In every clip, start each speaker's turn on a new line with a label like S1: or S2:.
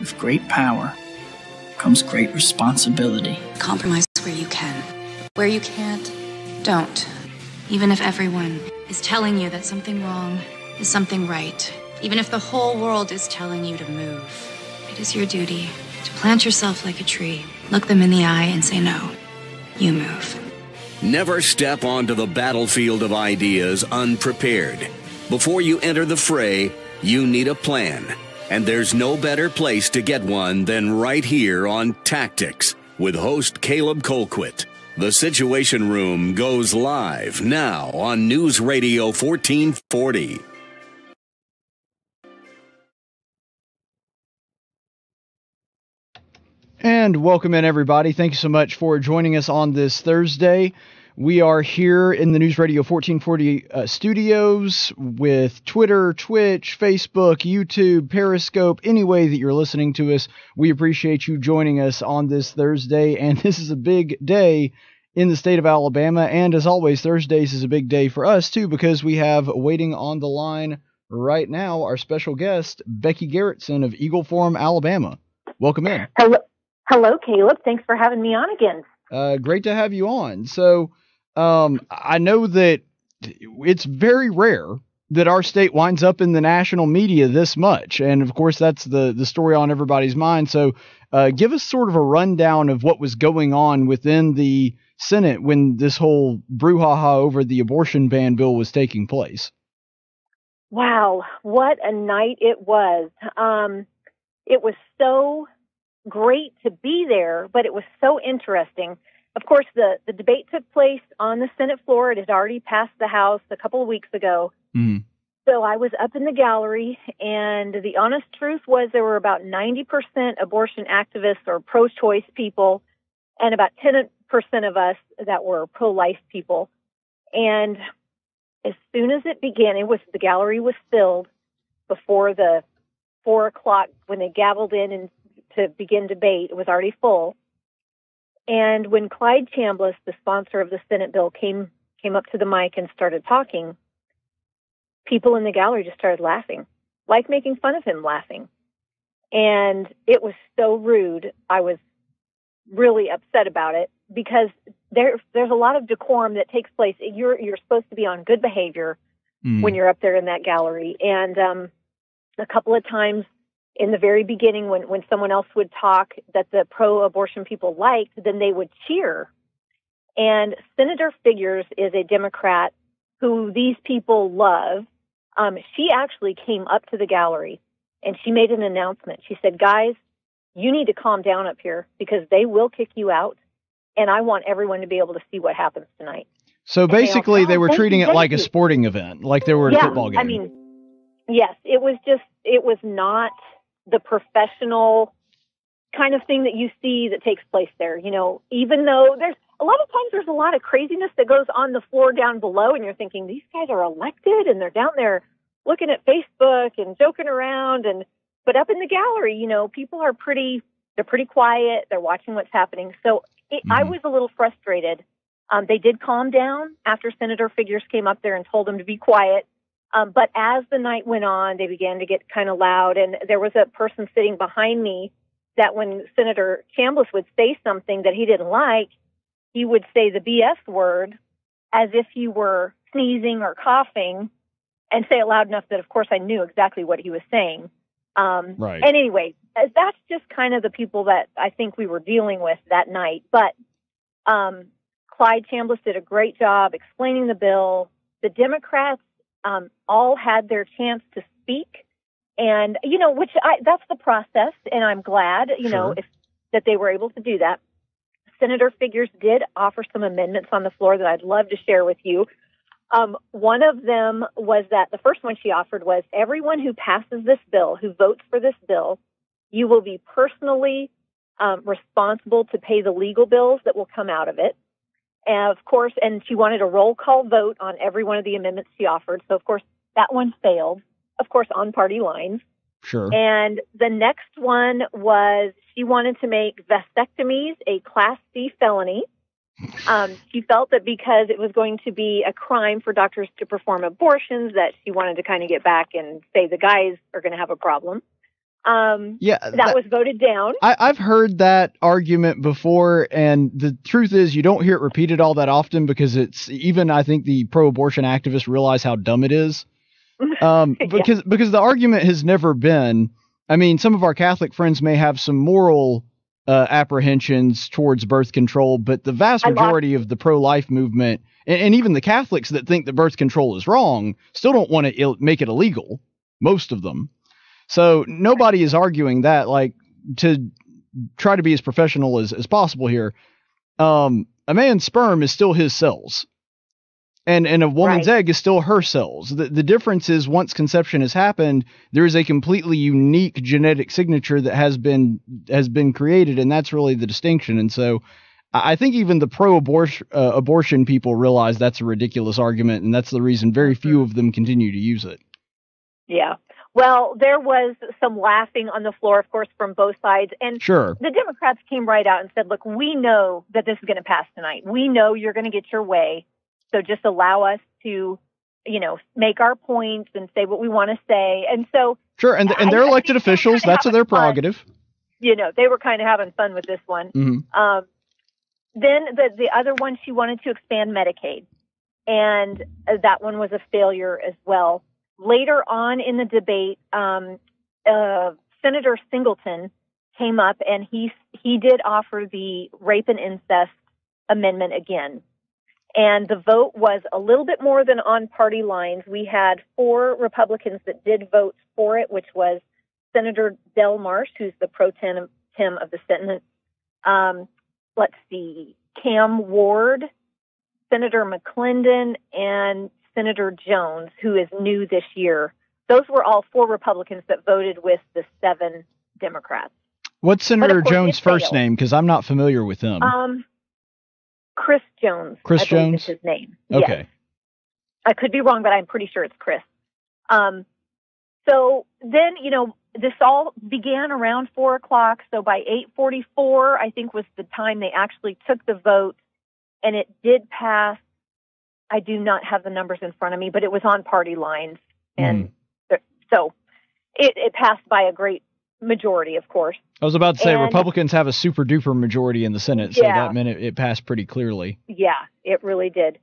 S1: With great power comes great responsibility.
S2: Compromise where you can. Where you can't, don't. Even if everyone is telling you that something wrong is something right. Even if the whole world is telling you to move. It is your duty to plant yourself like a tree, look them in the eye, and say, No, you move.
S3: Never step onto the battlefield of ideas unprepared. Before you enter the fray, you need a plan. And there's no better place to get one than right here on Tactics with host Caleb Colquitt. The Situation Room goes live now on News Radio 1440.
S4: And welcome in, everybody. Thank you so much for joining us on this Thursday. We are here in the News Radio 1440 uh, studios with Twitter, Twitch, Facebook, YouTube, Periscope, any way that you're listening to us. We appreciate you joining us on this Thursday. And this is a big day in the state of Alabama. And as always, Thursdays is a big day for us, too, because we have waiting on the line right now our special guest, Becky Gerritson of Eagle Forum, Alabama. Welcome in.
S5: Hello, hello, Caleb. Thanks for having me on again.
S4: Uh, great to have you on. So, um, I know that it's very rare that our state winds up in the national media this much, and of course that's the the story on everybody's mind. So, uh, give us sort of a rundown of what was going on within the Senate when this whole brouhaha over the abortion ban bill was taking place.
S5: Wow, what a night it was! Um, it was so great to be there, but it was so interesting of course, the, the debate took place on the Senate floor. It had already passed the House a couple of weeks ago.
S4: Mm.
S5: So I was up in the gallery, and the honest truth was there were about 90% abortion activists or pro choice people, and about 10% of us that were pro life people. And as soon as it began, it was the gallery was filled before the four o'clock when they gavelled in and to begin debate. It was already full. And when Clyde Chambliss, the sponsor of the Senate bill, came came up to the mic and started talking, people in the gallery just started laughing, like making fun of him laughing. And it was so rude. I was really upset about it because there there's a lot of decorum that takes place. You're you're supposed to be on good behavior mm. when you're up there in that gallery. And um, a couple of times in the very beginning when, when someone else would talk that the pro abortion people liked, then they would cheer. And Senator Figures is a Democrat who these people love. Um, she actually came up to the gallery and she made an announcement. She said, Guys, you need to calm down up here because they will kick you out. And I want everyone to be able to see what happens tonight.
S4: So basically, they, they were treating it like a sporting event, like they were at
S5: yeah,
S4: a football game.
S5: I mean, yes, it was just, it was not the professional kind of thing that you see that takes place there. You know, even though there's a lot of times there's a lot of craziness that goes on the floor down below, and you're thinking these guys are elected and they're down there looking at Facebook and joking around, and but up in the gallery, you know, people are pretty they're pretty quiet. They're watching what's happening. So it, mm-hmm. I was a little frustrated. Um, they did calm down after Senator Figures came up there and told them to be quiet. Um, but as the night went on, they began to get kind of loud, and there was a person sitting behind me that when Senator Chambliss would say something that he didn't like, he would say the BS word as if he were sneezing or coughing, and say it loud enough that, of course, I knew exactly what he was saying. Um,
S4: right.
S5: And anyway, that's just kind of the people that I think we were dealing with that night. But um, Clyde Chambliss did a great job explaining the bill. The Democrats um, all had their chance to speak, and you know, which I, that's the process, and I'm glad, you sure. know, if that they were able to do that. Senator Figures did offer some amendments on the floor that I'd love to share with you. Um, one of them was that the first one she offered was everyone who passes this bill, who votes for this bill, you will be personally um, responsible to pay the legal bills that will come out of it. And of course, and she wanted a roll call vote on every one of the amendments she offered. So, of course, that one failed, of course, on party lines.
S4: Sure.
S5: And the next one was she wanted to make vasectomies a Class C felony. Um, she felt that because it was going to be a crime for doctors to perform abortions, that she wanted to kind of get back and say the guys are going to have a problem. Um,
S4: yeah,
S5: that, that, was voted down.
S4: I, I've heard that argument before, and the truth is, you don't hear it repeated all that often because it's even I think the pro-abortion activists realize how dumb it is. Um, because yeah. because the argument has never been. I mean, some of our Catholic friends may have some moral uh, apprehensions towards birth control, but the vast majority of the pro-life movement, and, and, even the Catholics that think that birth control is wrong, still don't want to il- make it illegal. Most of them. So nobody is arguing that. Like to try to be as professional as, as possible here. Um, a man's sperm is still his cells. And and a woman's right. egg is still her cells. The the difference is once conception has happened, there is a completely unique genetic signature that has been has been created, and that's really the distinction. And so, I think even the pro-abortion uh, abortion people realize that's a ridiculous argument, and that's the reason very few of them continue to use it.
S5: Yeah, well, there was some laughing on the floor, of course, from both sides. And
S4: sure.
S5: the Democrats came right out and said, look, we know that this is going to pass tonight. We know you're going to get your way. So just allow us to, you know, make our points and say what we want to say. And so.
S4: Sure. And, and they're I, elected I officials. That's their prerogative.
S5: Fun. You know, they were kind of having fun with this one.
S4: Mm-hmm.
S5: Um, then the, the other one, she wanted to expand Medicaid. And that one was a failure as well later on in the debate, um, uh, Senator Singleton came up and he he did offer the rape and incest amendment again. And the vote was a little bit more than on party lines. We had four Republicans that did vote for it, which was Senator Del Marsh, who's the pro tem of the Senate. Um, let's see, Cam Ward, Senator McClendon, and Senator Jones, who is new this year. Those were all four Republicans that voted with the seven Democrats.
S4: What's Senator Jones' first name? Because I'm not familiar with him.
S5: Um, Chris Jones.
S4: Chris
S5: I
S4: Jones.
S5: Is his name.
S4: Okay.
S5: Yes. I could be wrong, but I'm pretty sure it's Chris. Um, so then, you know, this all began around four o'clock. So by 8:44, I think was the time they actually took the vote, and it did pass I do not have the numbers in front of me, but it was on party lines, and mm. so it, it, passed by a great majority, of course.
S4: I was about to say and, Republicans have a super duper majority in the Senate, so
S5: yeah,
S4: that meant it, it, passed pretty clearly.
S5: Yeah, it really did.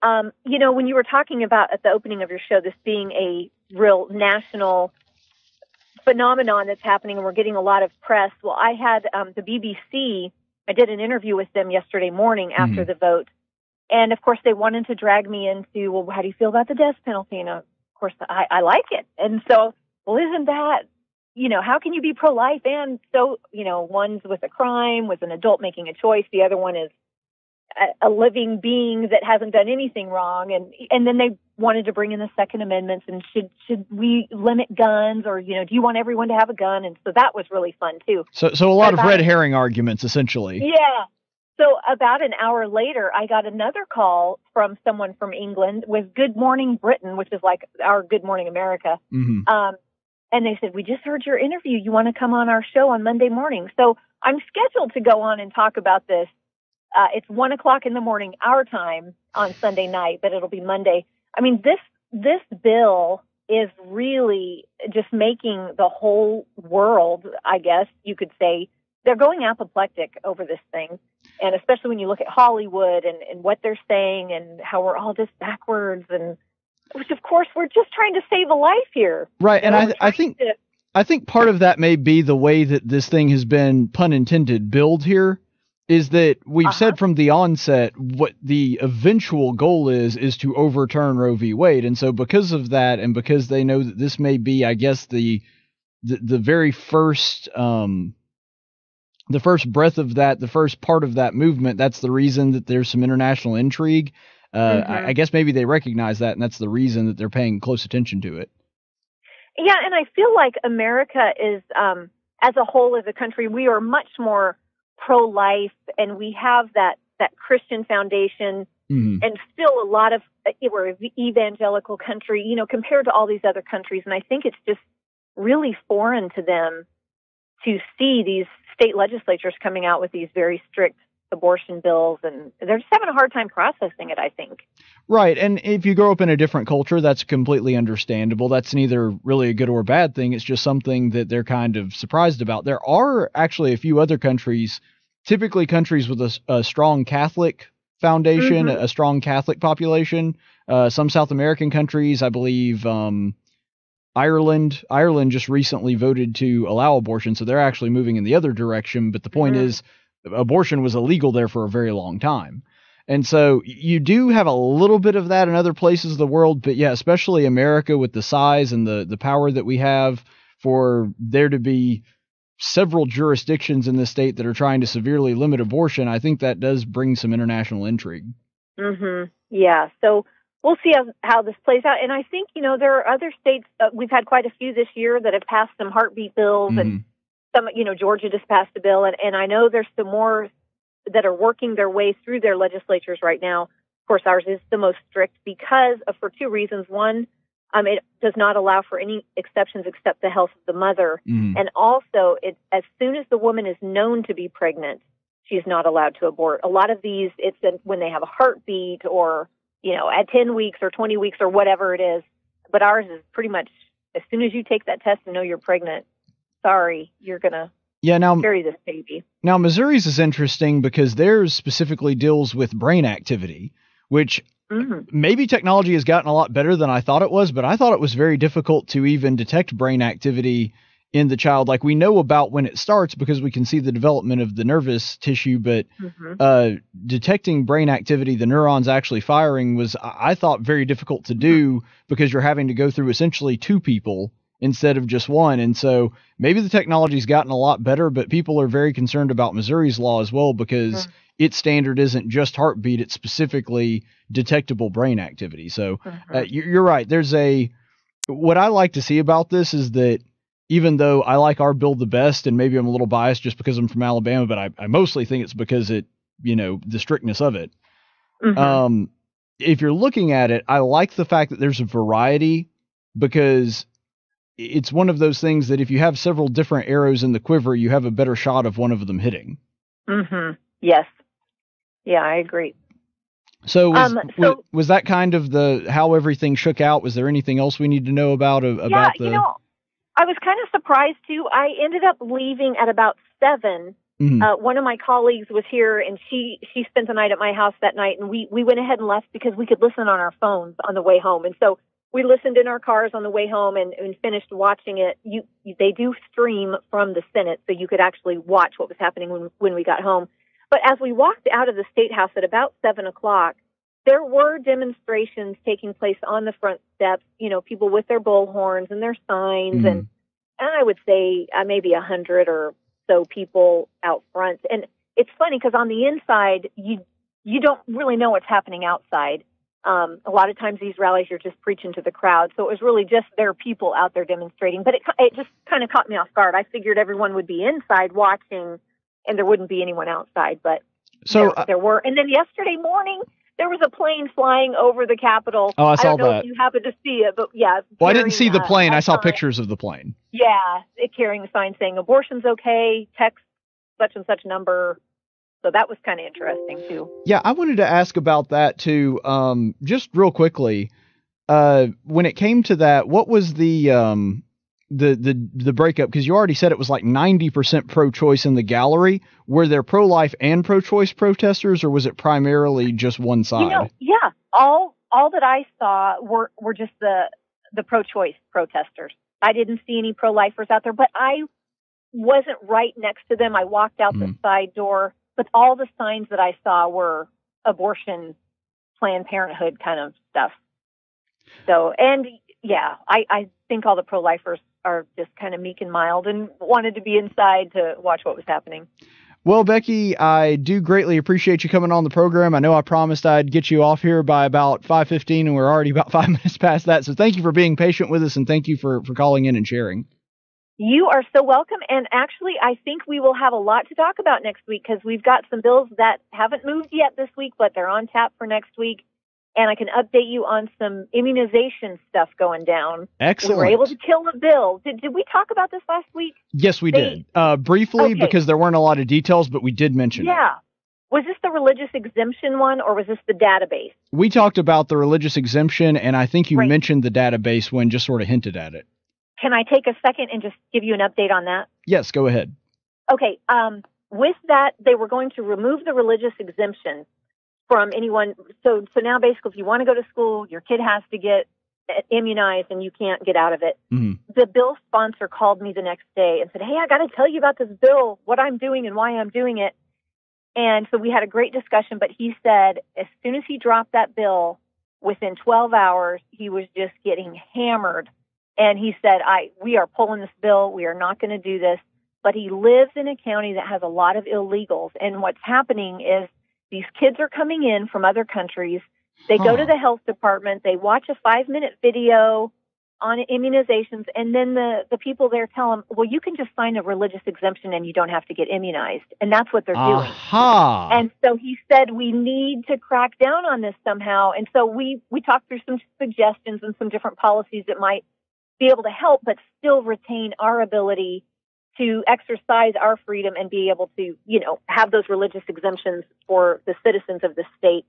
S5: Um, you know, when you were talking about at the opening of your show, this being a real national phenomenon that's happening, and we're getting a lot of press. Well, I had um, the BBC. I did an interview with them yesterday morning after mm. the vote and of course, they wanted to drag me into, well, how do you feel about the death penalty? And of course, I, I like it. And so, well, isn't that, you know, how can you be pro life and so, you know, one's with a crime, with an adult making a choice, the other one is a, a living being that hasn't done anything wrong. And, and then they wanted to bring in the Second Amendments and should, should we limit guns or, you know, do you want everyone to have a gun? And so that was really fun too.
S4: So, so a lot but of red herring arguments essentially.
S5: Yeah. So about an hour later, I got another call from someone from England with Good Morning Britain, which is like our Good Morning America.
S4: Mm-hmm.
S5: Um, and they said, "We just heard your interview. You want to come on our show on Monday morning?" So I'm scheduled to go on and talk about this. Uh, it's one o'clock in the morning, our time on Sunday night, but it'll be Monday. I mean, this this bill is really just making the whole world, I guess you could say, they're going apoplectic over this thing. And especially when you look at Hollywood and, and what they're saying and how we're all just backwards and which of course we're just trying to save a life here.
S4: Right. You know, and I I think to, I think part of that may be the way that this thing has been pun intended billed here is that we've uh-huh. said from the onset what the eventual goal is is to overturn Roe v. Wade. And so because of that and because they know that this may be I guess the the, the very first um the first breath of that, the first part of that movement, that's the reason that there's some international intrigue. Uh, mm-hmm. I, I, guess maybe they recognize that, and that's the reason that they're paying close attention to it.
S5: Yeah, and I feel like America is, um, as a whole, as a country, we are much more pro-life, and we have that that Christian foundation,
S4: mm-hmm.
S5: and still a lot of uh, we're an evangelical country, you know, compared to all these other countries, and I think it's just really foreign to them to see these state legislatures coming out with these very strict abortion bills, and they're just having a hard time processing it. I think.
S4: Right, and if you grow up in a different culture, that's completely understandable. That's neither really a good or a bad thing. It's just something that they're kind of surprised about. There are actually a few other countries, typically countries with a, a strong Catholic foundation,
S5: Mhm.
S4: a strong Catholic population. Uh, some South American countries, I believe. Um, Ireland, Ireland just recently voted to allow abortion, so they're actually moving in the other direction. But the point
S5: Mhm.
S4: is, abortion was illegal there for a very long time. And so you do have a little bit of that in other places of the world, but yeah, especially America with the size and the the power that we have for there to be several jurisdictions in the state that are trying to severely limit abortion, I think that does bring some international intrigue.
S5: hmm Yeah. So we'll see how, how this plays out. And I think, you know, there are other states, uh, we've had quite a few this year that have passed some heartbeat bills and
S4: Mhm.
S5: some, you know, Georgia just passed a bill. And, and I know there's some more that are working their way through their legislatures right now. Of course, ours is the most strict because of, for two reasons. One, um, it does not allow for any exceptions except the health of the mother.
S4: Mhm.
S5: And also, it, as soon as the woman is known to be pregnant, she's not allowed to abort. A lot of these, it's when they have a heartbeat or, you know, at 10 weeks or 20 weeks or whatever it is. But ours is pretty much as soon as you take that test and know you're pregnant, sorry, you're going to
S4: Yeah, now
S5: carry this baby.
S4: Now, Missouri's is interesting because theirs specifically deals with brain activity, which
S5: hmm
S4: maybe technology has gotten a lot better than I thought it was, but I thought it was very difficult to even detect brain activity in the child. Like we know about when it starts because we can see the development of the nervous tissue, but
S5: hmm
S4: uh, detecting brain activity, the neurons actually firing, was I thought very difficult to do because you're having to go through essentially two people instead of just one. And so maybe the technology's gotten a lot better, but people are very concerned about Missouri's law as well because
S5: Mhm.
S4: its standard isn't just heartbeat; it's specifically detectable brain activity. So uh, you're right. There's a what I like to see about this is that even though I like our build the best, and maybe I'm a little biased just because I'm from Alabama, but I, I mostly think it's because it, you know, the strictness of it.
S5: Mhm.
S4: Um, if you're looking at it, I like the fact that there's a variety because it's one of those things that if you have several different arrows in the quiver, you have a better shot of one of them hitting.
S5: Mm-hmm. Yes. Yeah, I agree.
S4: So was,
S5: Um,
S4: was,
S5: so-
S4: was that kind of the how everything shook out? Was there anything else we need to know about uh, about
S5: yeah,
S4: the?
S5: you know, I was kind of surprised too. I ended up leaving at about seven.
S4: Mhm.
S5: Uh, one of my colleagues was here, and she she spent the night at my house that night, and we we went ahead and left because we could listen on our phones on the way home, and so we listened in our cars on the way home and, and finished watching it. You, you they do stream from the Senate, so you could actually watch what was happening when when we got home. But as we walked out of the state house at about seven o'clock, there were demonstrations taking place on the front steps. You know, people with their bullhorns and their signs,
S4: Mhm.
S5: and and I would say uh, maybe a hundred or so people out front. And it's funny because on the inside, you you don't really know what's happening outside. Um, a lot of times these rallies, you're just preaching to the crowd, so it was really just their people out there demonstrating. But it it just kind of caught me off guard. I figured everyone would be inside watching, and there wouldn't be anyone outside. But
S4: so
S5: there,
S4: uh,
S5: there were. And then yesterday morning, there was a plane flying over the Capitol.
S4: Oh, I saw
S5: don't know
S4: that.
S5: if you happened to see it, but yeah.
S4: well, I didn't see the plane. I saw
S5: sign.
S4: pictures of the plane.
S5: Yeah, it carrying a sign saying abortion's okay, text such and such number. So that was kind of interesting too.
S4: Yeah, I wanted to ask about that too. Um, just real quickly, uh, when it came to that, what was the um, the the the breakup? Because you already said it was like ninety percent pro-choice in the gallery. Were there pro-life and pro-choice protesters, or was it primarily just one side?
S5: You know, yeah, all all that I saw were were just the the pro-choice protesters. I didn't see any pro-lifers out there, but I wasn't right next to them. I walked out the
S4: Mhm.
S5: side door, but all the signs that I saw were abortion, Planned Parenthood kind of stuff. So, and yeah, I I think all the pro-lifers are just kind of meek and mild and wanted to be inside to watch what was happening.
S4: Well, Becky, I do greatly appreciate you coming on the program. I know I promised I'd get you off here by about 5:15 and we're already about 5 minutes past that. So thank you for being patient with us and thank you for for calling in and sharing.
S5: You are so welcome. And actually, I think we will have a lot to talk about next week because we've got some bills that haven't moved yet this week, but they're on tap for next week. And I can update you on some immunization stuff going down.
S4: Excellent.
S5: We were able to kill a bill. Did, did we talk about this last week?
S4: Yes, we
S5: They-
S4: did. Uh, briefly
S5: Okay.
S4: because there weren't a lot of details, but we did mention it.
S5: Yeah. Was this the religious exemption one or was this the database?
S6: We talked about the religious exemption, and I think you
S5: Right.
S6: mentioned the database when just sort of hinted at it.
S5: Can I take a second and just give you an update on that?
S6: Yes, go ahead.
S5: Okay. Um, with that, they were going to remove the religious exemption from anyone. So, so now basically, if you want to go to school, your kid has to get uh, immunized, and you can't get out of it.
S6: Mhm.
S5: The bill sponsor called me the next day and said, "Hey, I got to tell you about this bill, what I'm doing, and why I'm doing it." And so we had a great discussion. But he said, as soon as he dropped that bill, within 12 hours, he was just getting hammered. And he said, "I we are pulling this bill. We are not going to do this." But he lives in a county that has a lot of illegals, and what's happening is these kids are coming in from other countries. They go to the health department. They watch a five minute video on immunizations, and then the the people there tell them, "Well, you can just sign a religious exemption, and you don't have to get immunized." And that's what they're doing. And so he said we need to crack down on this somehow. And so we we talked through some suggestions and some different policies that might be able to help, but still retain our ability to exercise our freedom and be able to, you know, have those religious exemptions for the citizens of the state.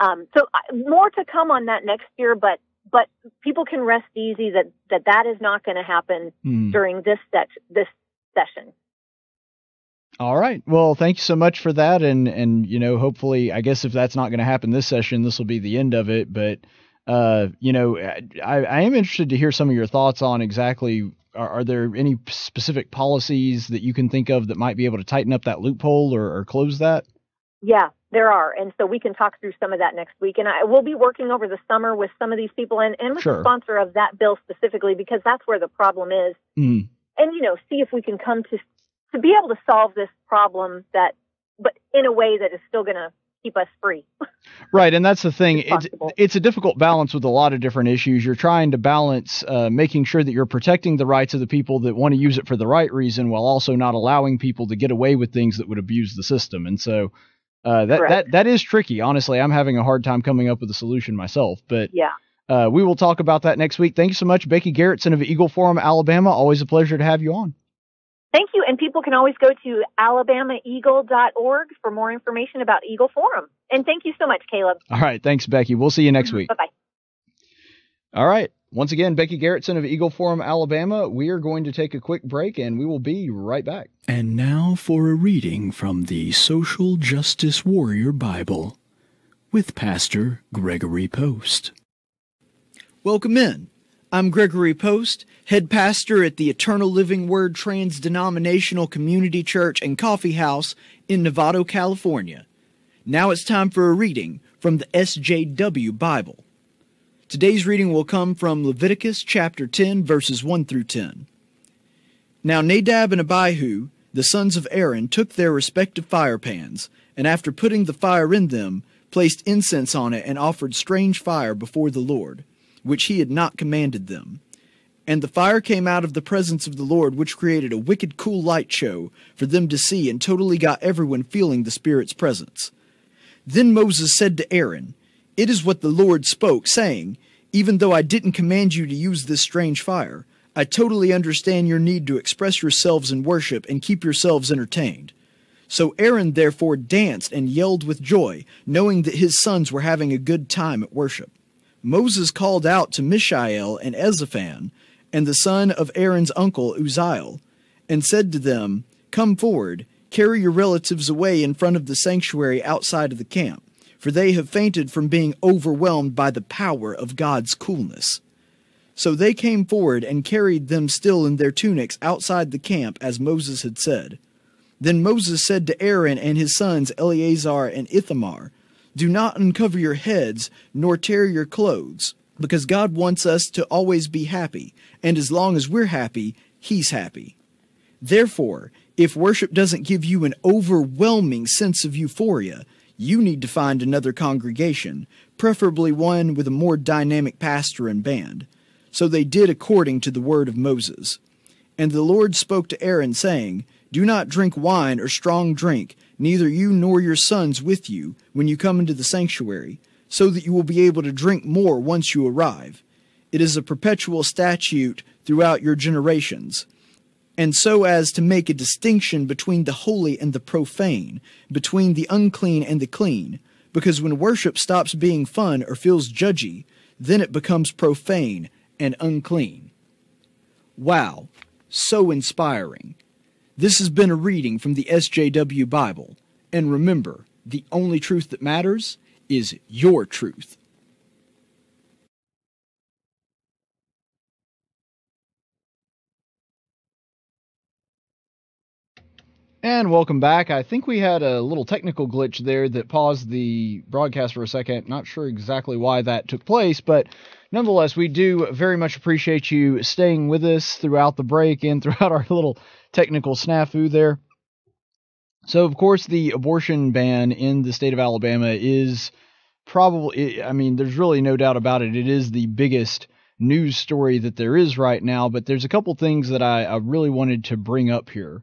S5: Um, so more to come on that next year, but but people can rest easy that that, that is not going to happen
S6: Hmm.
S5: during this set, this session.
S6: All right. Well, thank you so much for that, and and you know, hopefully, I guess if that's not going to happen this session, this will be the end of it. But uh, you know, I, I am interested to hear some of your thoughts on exactly. Are, are there any specific policies that you can think of that might be able to tighten up that loophole or, or close that?
S5: Yeah, there are. And so we can talk through some of that next week. And I will be working over the summer with some of these people and, and with
S6: Sure.
S5: the sponsor of that bill specifically because that's where the problem is.
S6: Mm.
S5: And, you know, see if we can come to to be able to solve this problem that but in a way that is still gonna keep us free.
S6: Right, and that's the thing.
S5: It's
S6: It's it's a difficult balance with a lot of different issues. You're trying to balance uh, making sure that you're protecting the rights of the people that want to use it for the right reason, while also not allowing people to get away with things that would abuse the system. And so uh, that
S5: Correct.
S6: that that is tricky. Honestly, I'm having a hard time coming up with a solution myself. But
S5: yeah.
S6: uh, we will talk about that next week. Thank you so much, Becky Gerritson of Eagle Forum, Alabama. Always a pleasure to have you on.
S5: Thank you. And people can always go to alabamaeagle.org for more information about Eagle Forum. And thank you so much, Caleb.
S6: All right, thanks, Becky. We'll see you next week.
S5: Bye bye.
S6: All right. Once again, Becky Gerritson of Eagle Forum, Alabama. We are going to take a quick break and we will be right back.
S7: And now for a reading from the Social Justice Warrior Bible with Pastor Gregory Post.
S4: Welcome in. I'm Gregory Post, head pastor at the Eternal Living Word Trans Denominational Community Church and Coffee House in Novato, California. Now it's time for a reading from the SJW Bible. Today's reading will come from Leviticus chapter 10, verses 1 through 10. Now Nadab and Abihu, the sons of Aaron, took their respective fire pans, and after putting the fire in them, placed incense on it and offered strange fire before the Lord, which he had not commanded them. And the fire came out of the presence of the Lord, which created a wicked cool light show for them to see and totally got everyone feeling the Spirit's presence. Then Moses said to Aaron, It is what the Lord spoke, saying, Even though I didn't command you to use this strange fire, I totally understand your need to express yourselves in worship and keep yourselves entertained. So Aaron therefore danced and yelled with joy, knowing that his sons were having a good time at worship. Moses called out to Mishael and Elzaphan, and the son of Aaron's uncle Uzziel, and said to them, Come forward, carry your relatives away in front of the sanctuary outside of the camp, for they have fainted from being overwhelmed by the power of God's coolness. So they came forward and carried them still in their tunics outside the camp, as Moses had said. Then Moses said to Aaron and his sons Eleazar and Ithamar, Do not uncover your heads, nor tear your clothes, because God wants us to always be happy, and as long as we're happy, He's happy. Therefore, if worship doesn't give you an overwhelming sense of euphoria, you need to find another congregation, preferably one with a more dynamic pastor and band. So they did according to the word of Moses. And the Lord spoke to Aaron, saying, Do not drink wine or strong drink, neither you nor your sons with you, when you come into the sanctuary, so that you will be able to drink more once you arrive. It is a perpetual statute throughout your generations.
S8: and so as to make a distinction between the holy and the profane, between the unclean and the clean, because when worship stops being fun or feels judgy, then it becomes profane and unclean. Wow, so inspiring. This has been a reading from the SJW Bible, and remember, the only truth that matters is your truth.
S4: And welcome back. I think we had a little technical glitch there that paused the broadcast for a second. Not sure exactly why that took place, but nonetheless, we do very much appreciate you staying with us throughout the break and throughout our little technical snafu there. So, of course, the abortion ban in the state of Alabama is probably, I mean, there's really no doubt about it. It is the biggest news story that there is right now, but there's a couple things that I, I really wanted to bring up here.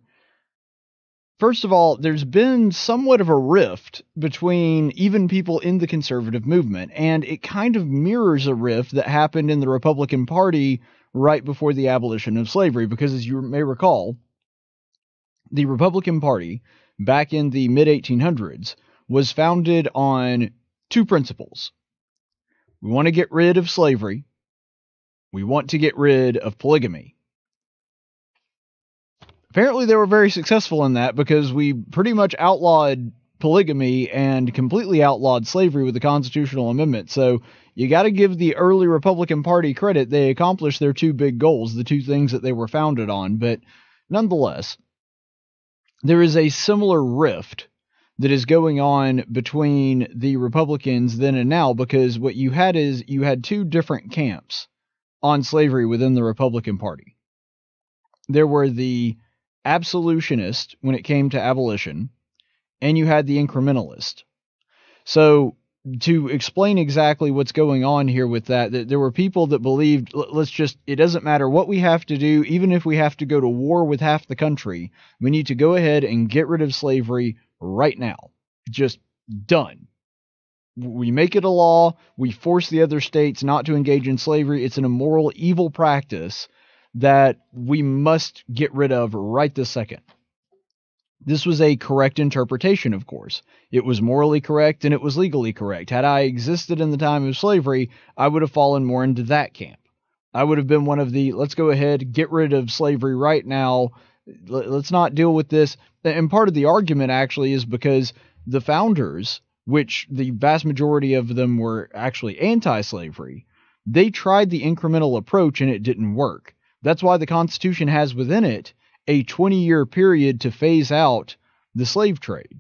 S4: First of all, there's been somewhat of a rift between even people in the conservative movement, and it kind of mirrors a rift that happened in the Republican Party right before the abolition of slavery. Because as you may recall, the Republican Party back in the mid 1800s was founded on two principles. We want to get rid of slavery, we want to get rid of polygamy apparently they were very successful in that because we pretty much outlawed polygamy and completely outlawed slavery with the constitutional amendment. So you got to give the early Republican Party credit. They accomplished their two big goals, the two things that they were founded on. But nonetheless, there is a similar rift that is going on between the Republicans then and now because what you had is you had two different camps on slavery within the Republican Party. There were the absolutionist when it came to abolition, and you had the incrementalist. So, to explain exactly what's going on here with that, that there were people that believed, let's just, it doesn't matter what we have to do, even if we have to go to war with half the country, we need to go ahead and get rid of slavery right now. Just done. We make it a law, we force the other states not to engage in slavery. It's an immoral, evil practice that we must get rid of right this second. This was a correct interpretation, of course. It was morally correct and it was legally correct. Had I existed in the time of slavery, I would have fallen more into that camp. I would have been one of the let's go ahead, get rid of slavery right now. Let's not deal with this. And part of the argument actually is because the founders, which the vast majority of them were actually anti slavery, they tried the incremental approach and it didn't work. That's why the Constitution has within it a 20 year period to phase out the slave trade.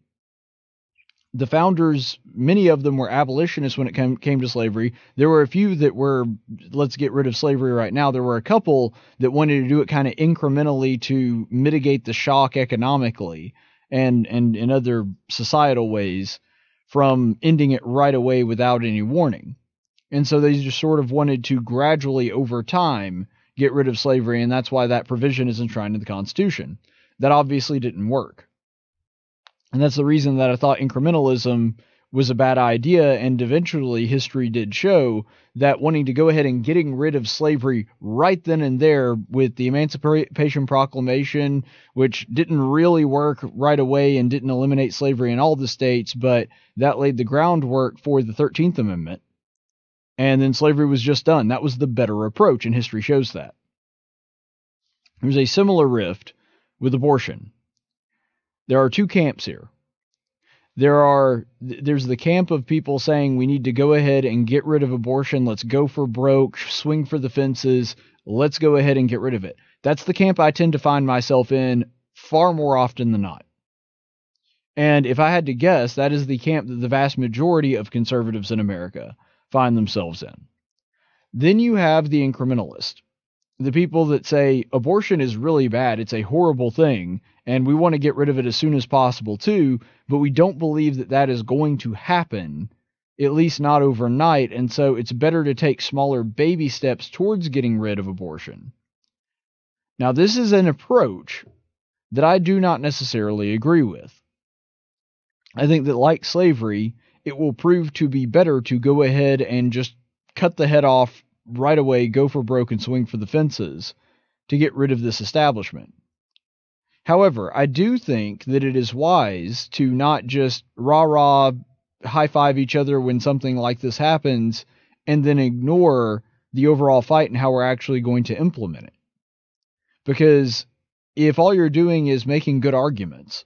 S4: The founders, many of them were abolitionists when it came, came to slavery. There were a few that were, let's get rid of slavery right now. There were a couple that wanted to do it kind of incrementally to mitigate the shock economically and, and in other societal ways from ending it right away without any warning. And so they just sort of wanted to gradually, over time, get rid of slavery, and that's why that provision is enshrined in the Constitution. That obviously didn't work. And that's the reason that I thought incrementalism was a bad idea, and eventually history did show that wanting to go ahead and getting rid of slavery right then and there with the Emancipation Proclamation, which didn't really work right away and didn't eliminate slavery in all the states, but that laid the groundwork for the 13th Amendment and then slavery was just done. That was the better approach, and history shows that. There's a similar rift with abortion. There are two camps here. There are there's the camp of people saying we need to go ahead and get rid of abortion. Let's go for broke, swing for the fences. Let's go ahead and get rid of it. That's the camp I tend to find myself in far more often than not. And if I had to guess, that is the camp that the vast majority of conservatives in America find themselves in. Then you have the incrementalist, the people that say abortion is really bad, it's a horrible thing, and we want to get rid of it as soon as possible too, but we don't believe that that is going to happen, at least not overnight, and so it's better to take smaller baby steps towards getting rid of abortion. Now, this is an approach that I do not necessarily agree with. I think that, like slavery, it will prove to be better to go ahead and just cut the head off right away, go for broke, and swing for the fences to get rid of this establishment. However, I do think that it is wise to not just rah rah high five each other when something like this happens and then ignore the overall fight and how we're actually going to implement it. Because if all you're doing is making good arguments,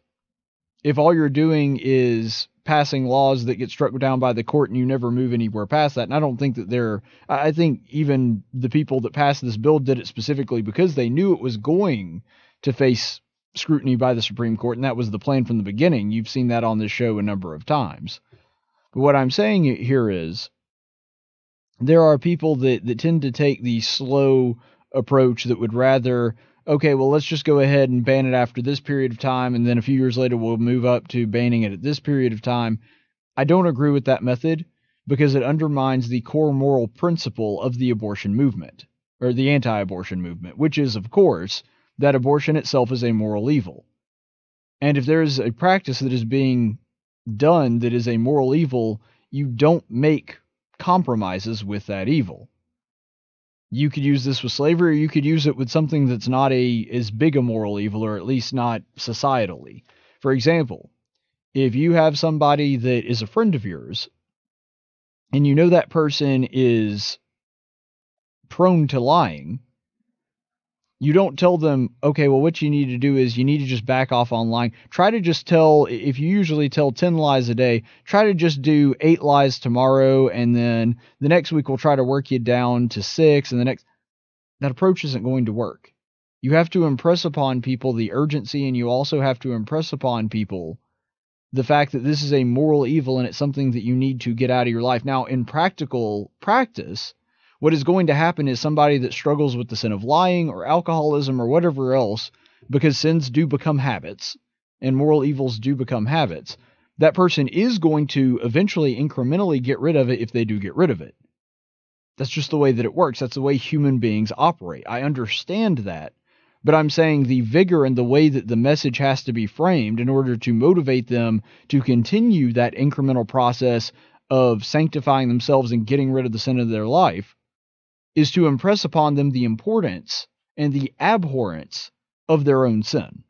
S4: if all you're doing is passing laws that get struck down by the court and you never move anywhere past that, and I don't think that they're, I think even the people that passed this bill did it specifically because they knew it was going to face scrutiny by the Supreme Court, and that was the plan from the beginning. You've seen that on this show a number of times. But what I'm saying here is there are people that, that tend to take the slow approach that would rather okay, well, let's just go ahead and ban it after this period of time, and then a few years later we'll move up to banning it at this period of time. I don't agree with that method because it undermines the core moral principle of the abortion movement, or the anti abortion movement, which is, of course, that abortion itself is a moral evil. And if there is a practice that is being done that is a moral evil, you don't make compromises with that evil. You could use this with slavery, or you could use it with something that's not a as big a moral evil, or at least not societally. For example, if you have somebody that is a friend of yours, and you know that person is prone to lying, you don't tell them, okay, well, what you need to do is you need to just back off online. Try to just tell, if you usually tell 10 lies a day, try to just do eight lies tomorrow, and then the next week we'll try to work you down to six, and the next. That approach isn't going to work. You have to impress upon people the urgency, and you also have to impress upon people the fact that this is a moral evil and it's something that you need to get out of your life. Now, in practical practice, what is going to happen is somebody that struggles with the sin of lying or alcoholism or whatever else, because sins do become habits and moral evils do become habits, that person is going to eventually incrementally get rid of it if they do get rid of it. That's just the way that it works. That's the way human beings operate. I understand that. But I'm saying the vigor and the way that the message has to be framed in order to motivate them to continue that incremental process of sanctifying themselves and getting rid of the sin of their life is to impress upon them the importance and the abhorrence of their own sin.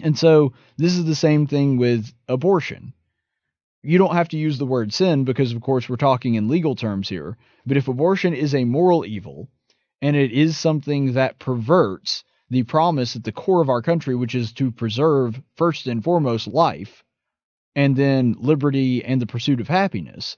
S4: And so this is the same thing with abortion. You don't have to use the word sin because, of course, we're talking in legal terms here. But if abortion is a moral evil and it is something that perverts the promise at the core of our country, which is to preserve first and foremost life and then liberty and the pursuit of happiness,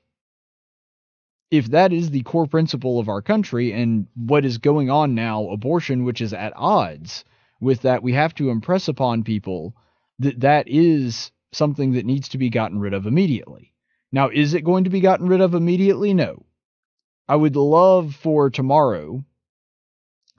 S4: if that is the core principle of our country and what is going on now, abortion, which is at odds with that, we have to impress upon people that that is something that needs to be gotten rid of immediately. Now, is it going to be gotten rid of immediately? No. I would love for tomorrow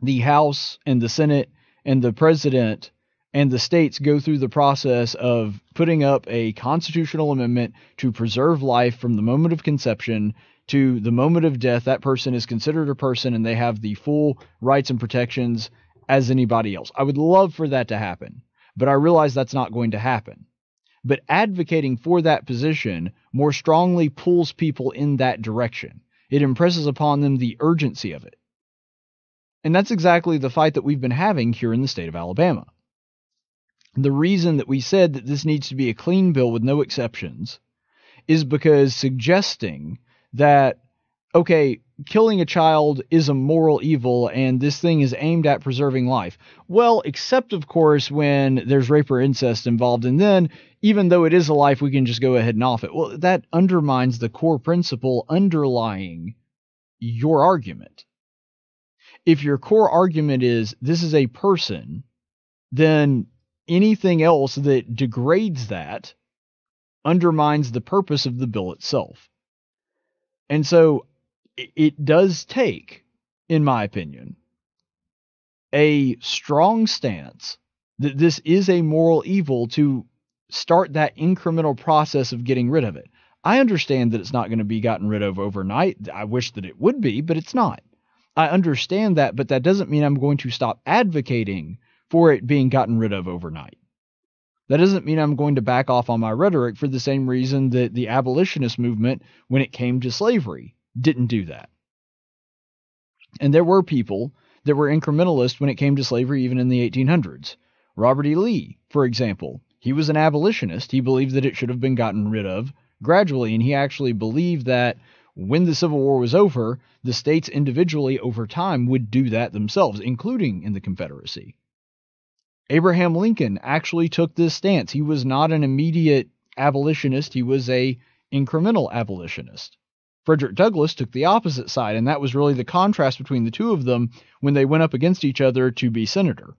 S4: the House and the Senate and the President and the states go through the process of putting up a constitutional amendment to preserve life from the moment of conception to the moment of death, that person is considered a person and they have the full rights and protections as anybody else. I would love for that to happen, but I realize that's not going to happen. But advocating for that position more strongly pulls people in that direction. It impresses upon them the urgency of it. And that's exactly the fight that we've been having here in the state of Alabama. The reason that we said that this needs to be a clean bill with no exceptions is because suggesting that okay, killing a child is a moral evil and this thing is aimed at preserving life. Well, except of course when there's rape or incest involved, and then even though it is a life, we can just go ahead and off it. Well, that undermines the core principle underlying your argument. If your core argument is this is a person, then anything else that degrades that undermines the purpose of the bill itself. And so it does take, in my opinion, a strong stance that this is a moral evil to start that incremental process of getting rid of it. I understand that it's not going to be gotten rid of overnight. I wish that it would be, but it's not. I understand that, but that doesn't mean I'm going to stop advocating for it being gotten rid of overnight. That doesn't mean I'm going to back off on my rhetoric for the same reason that the abolitionist movement, when it came to slavery, didn't do that. And there were people that were incrementalist when it came to slavery, even in the 1800s. Robert E. Lee, for example, he was an abolitionist. He believed that it should have been gotten rid of gradually, and he actually believed that when the Civil War was over, the states individually over time would do that themselves, including in the Confederacy. Abraham Lincoln actually took this stance. He was not an immediate abolitionist, he was a incremental abolitionist. Frederick Douglass took the opposite side, and that was really the contrast between the two of them when they went up against each other to be senator.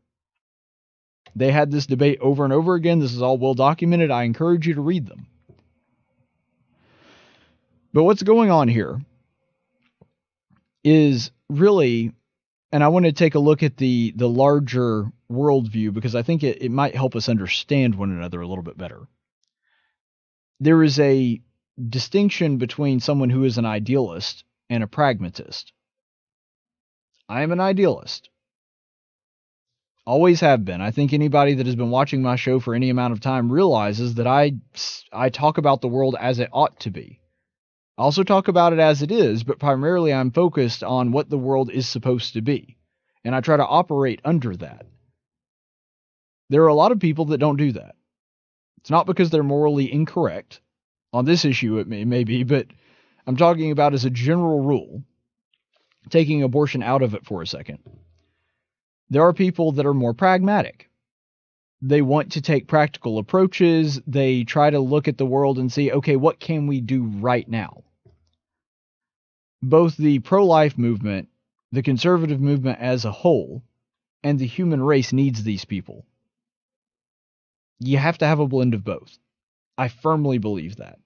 S4: They had this debate over and over again. This is all well documented. I encourage you to read them. But what's going on here is really, and I want to take a look at the the larger worldview because I think it, it might help us understand one another a little bit better. There is a distinction between someone who is an idealist and a pragmatist. I am an idealist. Always have been. I think anybody that has been watching my show for any amount of time realizes that I I talk about the world as it ought to be. I also talk about it as it is, but primarily I'm focused on what the world is supposed to be. And I try to operate under that. There are a lot of people that don't do that. It's not because they're morally incorrect. On this issue, it may, may be, but I'm talking about as a general rule, taking abortion out of it for a second. There are people that are more pragmatic. They want to take practical approaches. They try to look at the world and see, okay, what can we do right now? both the pro life movement, the conservative movement as a whole, and the human race needs these people. You have to have a blend of both. I firmly believe that.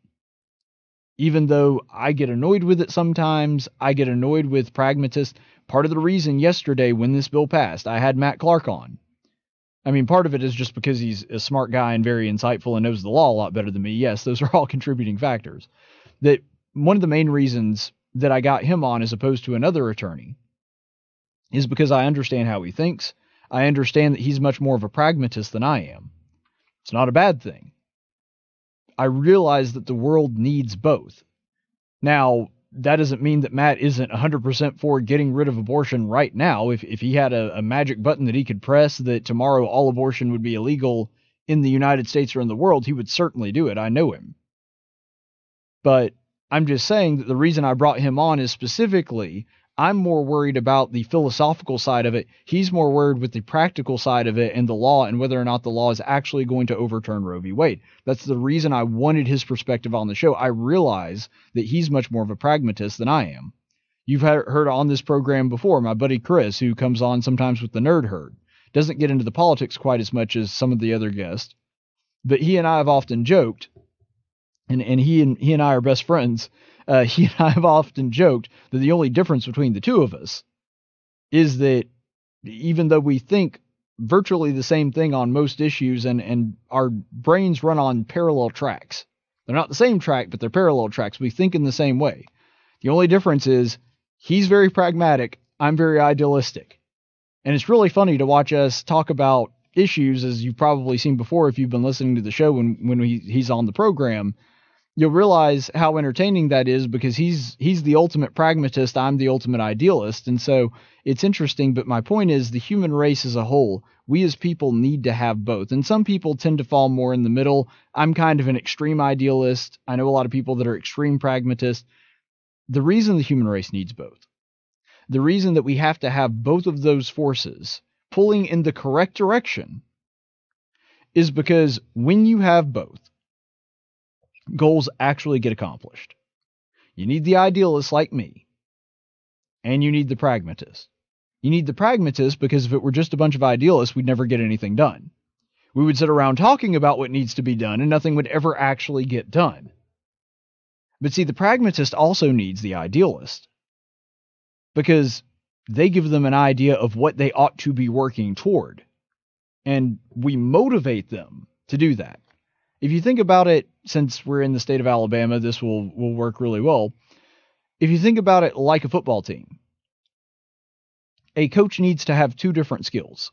S4: Even though I get annoyed with it sometimes, I get annoyed with pragmatists. Part of the reason yesterday when this bill passed, I had Matt Clark on. I mean, part of it is just because he's a smart guy and very insightful and knows the law a lot better than me. Yes, those are all contributing factors. That one of the main reasons that I got him on as opposed to another attorney is because I understand how he thinks. I understand that he's much more of a pragmatist than I am. It's not a bad thing. I realize that the world needs both. Now, that doesn't mean that Matt isn't 100% for getting rid of abortion right now. If, if he had a, a magic button that he could press that tomorrow all abortion would be illegal in the United States or in the world, he would certainly do it. I know him. But I'm just saying that the reason I brought him on is specifically I'm more worried about the philosophical side of it. He's more worried with the practical side of it and the law and whether or not the law is actually going to overturn Roe v. Wade. That's the reason I wanted his perspective on the show. I realize that he's much more of a pragmatist than I am. You've heard on this program before, my buddy Chris, who comes on sometimes with the Nerd Herd, doesn't get into the politics quite as much as some of the other guests. But he and I have often joked and and he and he and I are best friends. Uh, he and I have often joked that the only difference between the two of us is that even though we think virtually the same thing on most issues, and and our brains run on parallel tracks. They're not the same track, but they're parallel tracks. We think in the same way. The only difference is he's very pragmatic. I'm very idealistic. And it's really funny to watch us talk about issues, as you've probably seen before if you've been listening to the show when, when he, he's on the program you'll realize how entertaining that is because he's he's the ultimate pragmatist i'm the ultimate idealist. And so it's interesting but my point is the human race as a whole we as people need to have both. And some people tend to fall more in the middle. I'm kind of an extreme idealist. I know a lot of people that are extreme pragmatists the reason the human race needs both the reason that we have to have both of those forces pulling in the correct direction is because when you have both goals actually get accomplished. You need the idealist like me, and you need the pragmatist. You need the pragmatist because if it were just a bunch of idealists, we'd never get anything done. We would sit around talking about what needs to be done, and nothing would ever actually get done. But see, the pragmatist also needs the idealist because they give them an idea of what they ought to be working toward. And we motivate them to do that. If you think about it, since we're in the state of Alabama, this will, will work really well. If you think about it like a football team, a coach needs to have two different skills.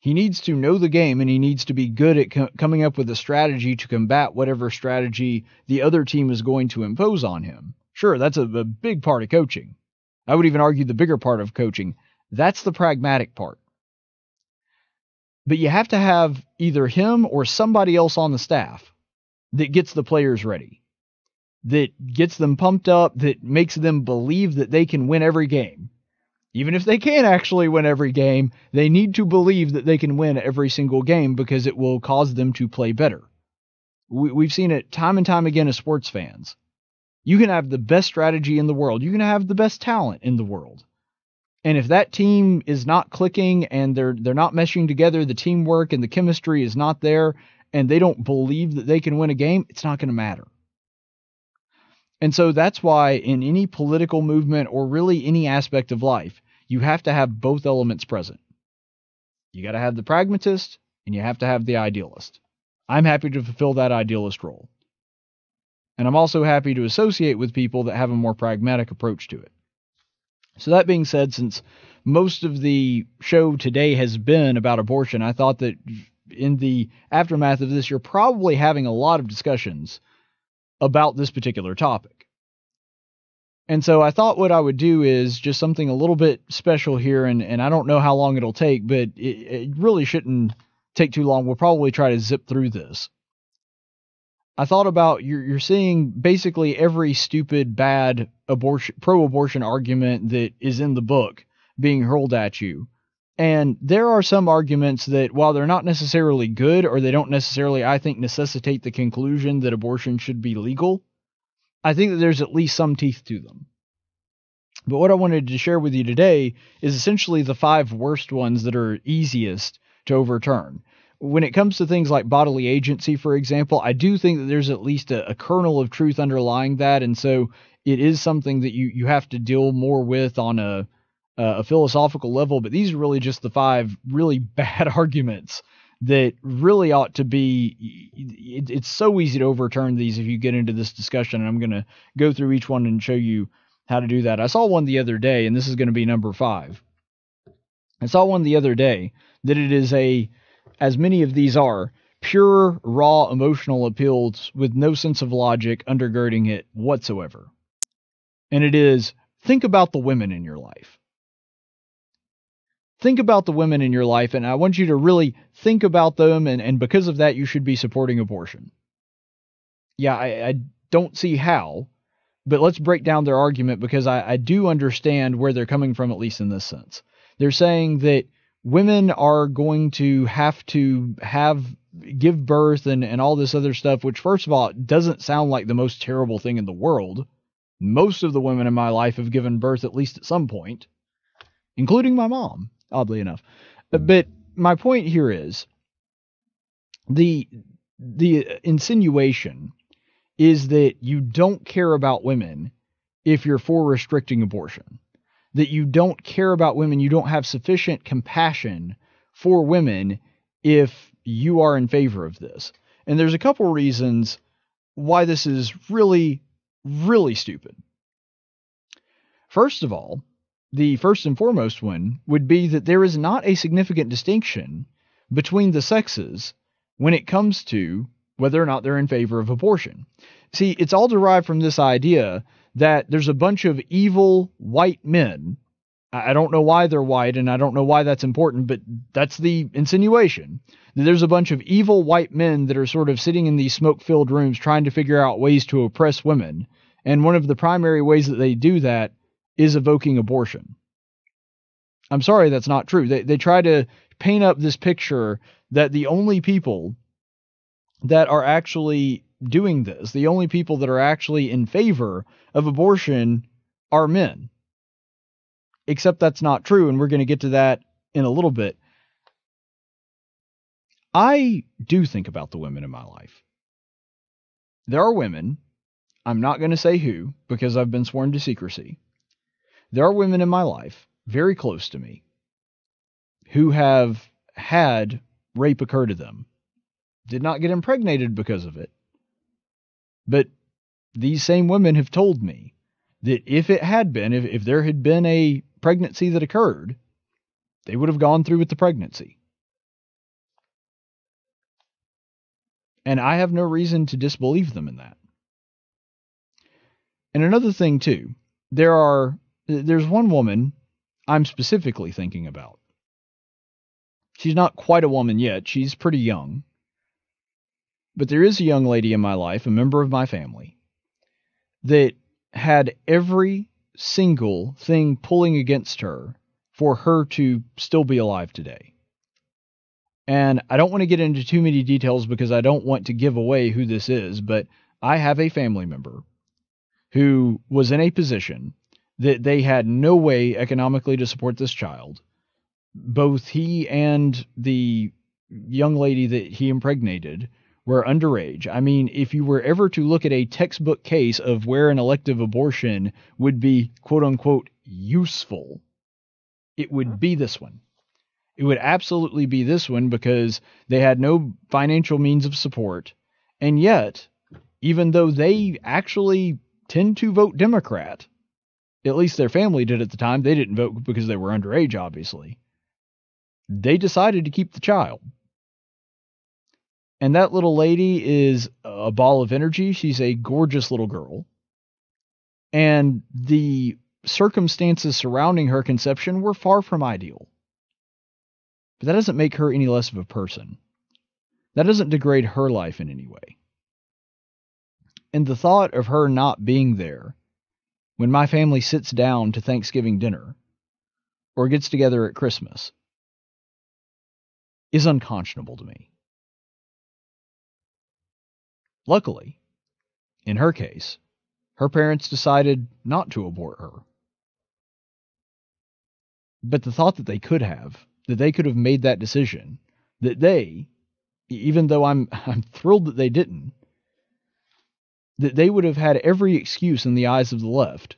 S4: He needs to know the game and he needs to be good at co- coming up with a strategy to combat whatever strategy the other team is going to impose on him. Sure, that's a, a big part of coaching. I would even argue the bigger part of coaching. That's the pragmatic part. But you have to have either him or somebody else on the staff that gets the players ready, that gets them pumped up, that makes them believe that they can win every game. Even if they can't actually win every game, they need to believe that they can win every single game because it will cause them to play better. We, have seen it time and time again as sports fans. You can have the best strategy in the world, you can have the best talent in the world. And if that team is not clicking and they're they're not meshing together, the teamwork and the chemistry is not there, and they don't believe that they can win a game, it's not going to matter. And so that's why in any political movement or really any aspect of life, you have to have both elements present. You got to have the pragmatist and you have to have the idealist. I'm happy to fulfill that idealist role. And I'm also happy to associate with people that have a more pragmatic approach to it. So, that being said, since most of the show today has been about abortion, I thought that in the aftermath of this, you're probably having a lot of discussions about this particular topic. And so I thought what I would do is just something a little bit special here, and, and I don't know how long it'll take, but it, it really shouldn't take too long. We'll probably try to zip through this. I thought about you're you're seeing basically every stupid bad abortion pro-abortion argument that is in the book being hurled at you. And there are some arguments that while they're not necessarily good or they don't necessarily I think necessitate the conclusion that abortion should be legal, I think that there's at least some teeth to them. But what I wanted to share with you today is essentially the five worst ones that are easiest to overturn when it comes to things like bodily agency, for example, I do think that there's at least a, a, kernel of truth underlying that, and so it is something that you you have to deal more with on a a philosophical level. But these are really just the five really bad arguments that really ought to be. It, it's so easy to overturn these if you get into this discussion, and I'm going to go through each one and show you how to do that. I saw one the other day, and this is going to be number five. I saw one the other day that it is a as many of these are, pure, raw emotional appeals with no sense of logic undergirding it whatsoever. And it is think about the women in your life. Think about the women in your life, and I want you to really think about them, and, and because of that, you should be supporting abortion. Yeah, I, I don't see how, but let's break down their argument because I, I do understand where they're coming from, at least in this sense. They're saying that women are going to have to have give birth and, and all this other stuff, which first of all doesn't sound like the most terrible thing in the world. Most of the women in my life have given birth at least at some point, including my mom, oddly enough. Mm-hmm. But my point here is the the insinuation is that you don't care about women if you're for restricting abortion that you don't care about women, you don't have sufficient compassion for women if you are in favor of this. And there's a couple reasons why this is really, really stupid. First of all, the first and foremost one would be that there is not a significant distinction between the sexes when it comes to whether or not they're in favor of abortion. See, it's all derived from this idea that there's a bunch of evil white men. I don't know why they're white and I don't know why that's important, but that's the insinuation. There's a bunch of evil white men that are sort of sitting in these smoke filled rooms trying to figure out ways to oppress women. And one of the primary ways that they do that is evoking abortion. I'm sorry, that's not true. They, they try to paint up this picture that the only people that are actually doing this. The only people that are actually in favor of abortion are men. Except that's not true, and we're going to get to that in a little bit. I do think about the women in my life. There are women, I'm not going to say who because I've been sworn to secrecy. There are women in my life, very close to me, who have had rape occur to them. Did not get impregnated because of it, but these same women have told me that if it had been, if, if there had been a pregnancy that occurred, they would have gone through with the pregnancy. And I have no reason to disbelieve them in that. And another thing too, there are there's one woman I'm specifically thinking about. she's not quite a woman yet. She's pretty young. But there is a young lady in my life, a member of my family, that had every single thing pulling against her for her to still be alive today. And I don't want to get into too many details because I don't want to give away who this is, but I have a family member who was in a position that they had no way economically to support this child. Both he and the young lady that he impregnated were underage. I mean, if you were ever to look at a textbook case of where an elective abortion would be quote unquote useful, it would mm-hmm. be this one. It would absolutely be this one because they had no financial means of support. And yet, even though they actually tend to vote Democrat, at least their family did at the time, they didn't vote because they were underage, obviously. They decided to keep the child. And that little lady is a ball of energy. She's a gorgeous little girl. And the circumstances surrounding her conception were far from ideal. But that doesn't make her any less of a person. That doesn't degrade her life in any way. And the thought of her not being there when my family sits down to Thanksgiving dinner or gets together at Christmas is unconscionable to me. Luckily, in her case, her parents decided not to abort her. But the thought that they could have, that they could have made that decision, that they, even though I'm I'm thrilled that they didn't, that they would have had every excuse in the eyes of the left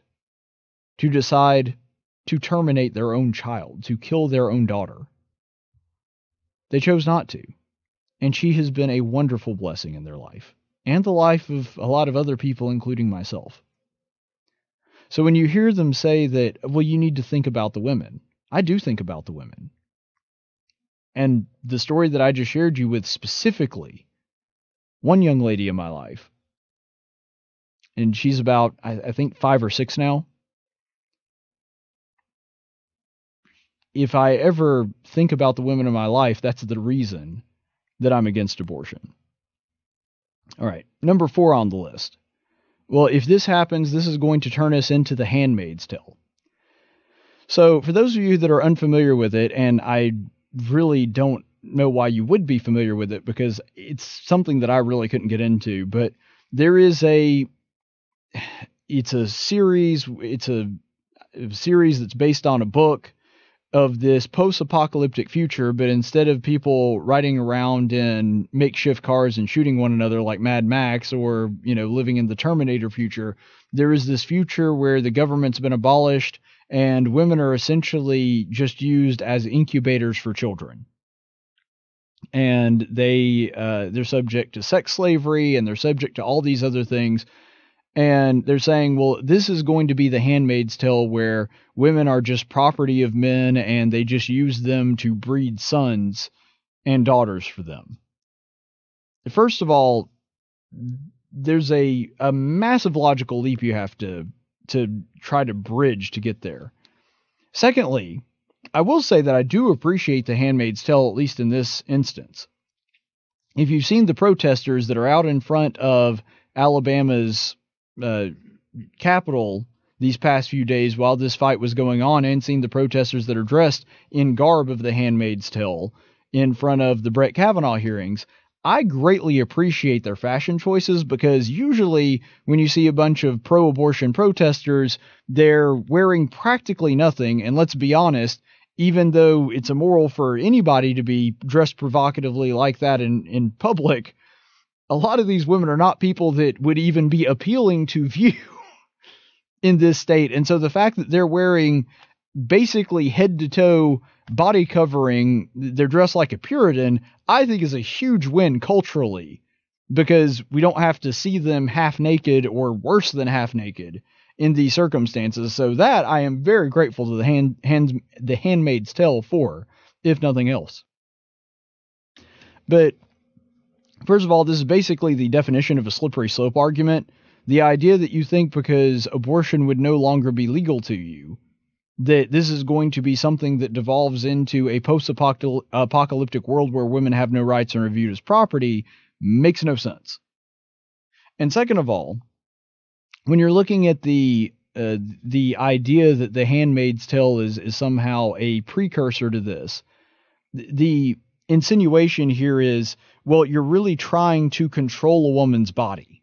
S4: to decide to terminate their own child, to kill their own daughter. They chose not to, and she has been a wonderful blessing in their life and the life of a lot of other people, including myself. So when you hear them say that, well, you need to think about the women, I do think about the women. And the story that I just shared you with specifically, one young lady in my life, and she's about, I, I think, five or six now. If I ever think about the women in my life, that's the reason that I'm against abortion. All right, number four on the list. Well, if this happens, this is going to turn us into the Handmaid's Tale. So, for those of you that are unfamiliar with it, and I really don't know why you would be familiar with it because it's something that I really couldn't get into, but there is a it's a series, it's a, a series that's based on a book of this post-apocalyptic future, but instead of people riding around in makeshift cars and shooting one another like Mad Max or, you know, living in the Terminator future, there is this future where the government's been abolished and women are essentially just used as incubators for children. And they uh, they're subject to sex slavery and they're subject to all these other things and they're saying, well, this is going to be the handmaid's tale where women are just property of men and they just use them to breed sons and daughters for them. First of all, there's a, a massive logical leap you have to to try to bridge to get there. Secondly, I will say that I do appreciate the handmaid's tale, at least in this instance. If you've seen the protesters that are out in front of Alabama's uh, Capitol these past few days while this fight was going on and seen the protesters that are dressed in garb of the Handmaid's Tale in front of the Brett Kavanaugh hearings. I greatly appreciate their fashion choices because usually when you see a bunch of pro abortion protesters, they're wearing practically nothing. And let's be honest, even though it's immoral for anybody to be dressed provocatively like that in, in public, a lot of these women are not people that would even be appealing to view in this state. And so the fact that they're wearing basically head to toe body covering, they're dressed like a Puritan, I think is a huge win culturally because we don't have to see them half naked or worse than half naked in these circumstances. So that I am very grateful to the hand, hand the handmaid's tale for, if nothing else. But First of all, this is basically the definition of a slippery slope argument. The idea that you think because abortion would no longer be legal to you, that this is going to be something that devolves into a post apocalyptic world where women have no rights and are viewed as property makes no sense. And second of all, when you're looking at the uh, the idea that the Handmaid's Tale is is somehow a precursor to this, the insinuation here is, well, you're really trying to control a woman's body.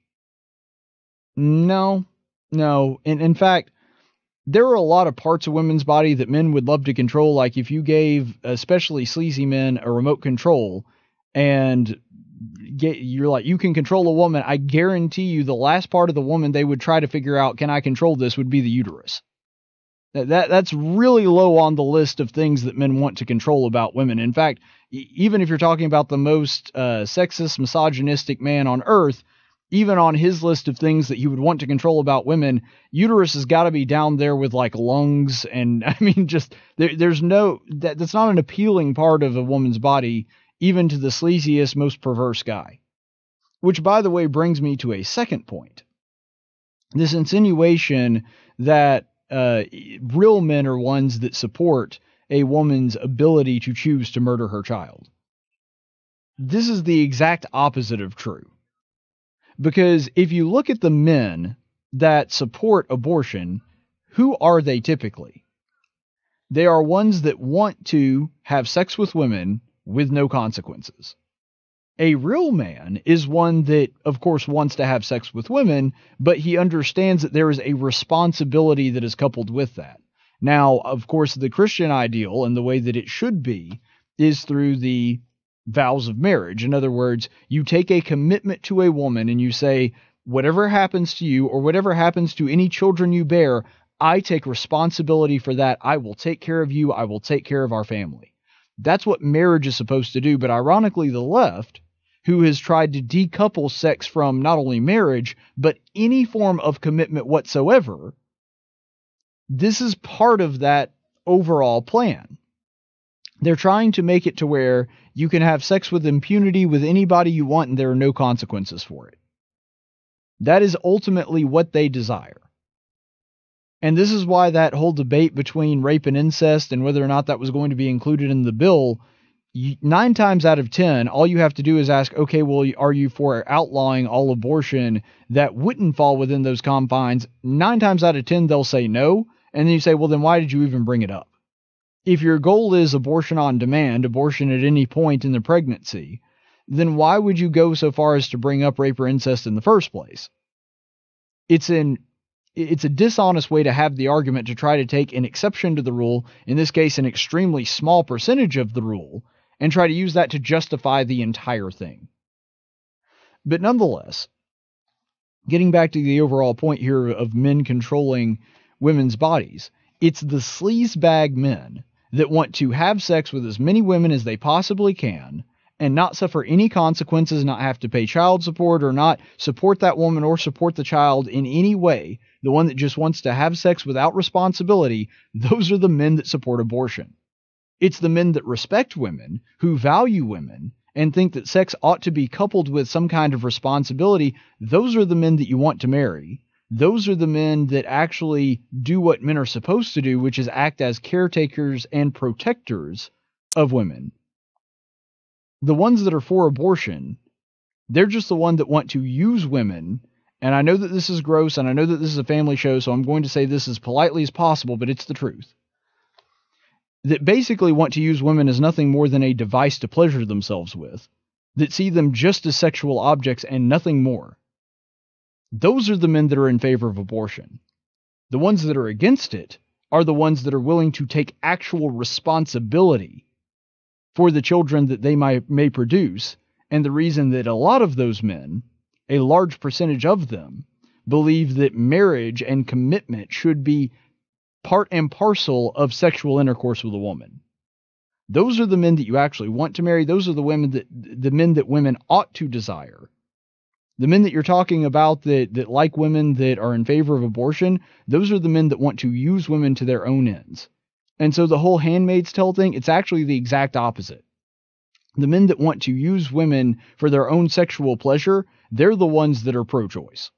S4: No, no. In in fact, there are a lot of parts of women's body that men would love to control. Like if you gave, especially sleazy men, a remote control, and get you're like you can control a woman. I guarantee you, the last part of the woman they would try to figure out, can I control this? Would be the uterus. That, that that's really low on the list of things that men want to control about women. In fact, even if you're talking about the most uh, sexist, misogynistic man on earth, even on his list of things that he would want to control about women, uterus has got to be down there with like lungs and I mean just there, there's no that that's not an appealing part of a woman's body even to the sleaziest most perverse guy. Which by the way brings me to a second point. This insinuation that uh, real men are ones that support a woman's ability to choose to murder her child. This is the exact opposite of true. Because if you look at the men that support abortion, who are they typically? They are ones that want to have sex with women with no consequences. A real man is one that, of course, wants to have sex with women, but he understands that there is a responsibility that is coupled with that. Now, of course, the Christian ideal and the way that it should be is through the vows of marriage. In other words, you take a commitment to a woman and you say, whatever happens to you or whatever happens to any children you bear, I take responsibility for that. I will take care of you. I will take care of our family. That's what marriage is supposed to do. But ironically, the left who has tried to decouple sex from not only marriage, but any form of commitment whatsoever, this is part of that overall plan. They're trying to make it to where you can have sex with impunity with anybody you want and there are no consequences for it. That is ultimately what they desire. And this is why that whole debate between rape and incest and whether or not that was going to be included in the bill nine times out of ten, all you have to do is ask, okay, well, are you for outlawing all abortion that wouldn't fall within those confines? Nine times out of ten, they'll say no. And then you say, well, then why did you even bring it up? If your goal is abortion on demand, abortion at any point in the pregnancy, then why would you go so far as to bring up rape or incest in the first place? It's an it's a dishonest way to have the argument to try to take an exception to the rule, in this case an extremely small percentage of the rule, and try to use that to justify the entire thing. But nonetheless, getting back to the overall point here of men controlling women's bodies, it's the sleazebag men that want to have sex with as many women as they possibly can and not suffer any consequences, not have to pay child support or not support that woman or support the child in any way, the one that just wants to have sex without responsibility, those are the men that support abortion. It's the men that respect women, who value women, and think that sex ought to be coupled with some kind of responsibility. Those are the men that you want to marry. Those are the men that actually do what men are supposed to do, which is act as caretakers and protectors of women. The ones that are for abortion, they're just the one that want to use women. And I know that this is gross and I know that this is a family show, so I'm going to say this as politely as possible, but it's the truth that basically want to use women as nothing more than a device to pleasure themselves with, that see them just as sexual objects and nothing more. Those are the men that are in favor of abortion. The ones that are against it are the ones that are willing to take actual responsibility for the children that they might, may produce. And the reason that a lot of those men, a large percentage of them, believe that marriage and commitment should be part and parcel of sexual intercourse with a woman. Those are the men that you actually want to marry. Those are the women that the men that women ought to desire. The men that you're talking about that that like women that are in favor of abortion, those are the men that want to use women to their own ends. And so the whole handmaid's tale thing, it's actually the exact opposite. The men that want to use women for their own sexual pleasure, they're the ones that are pro choice.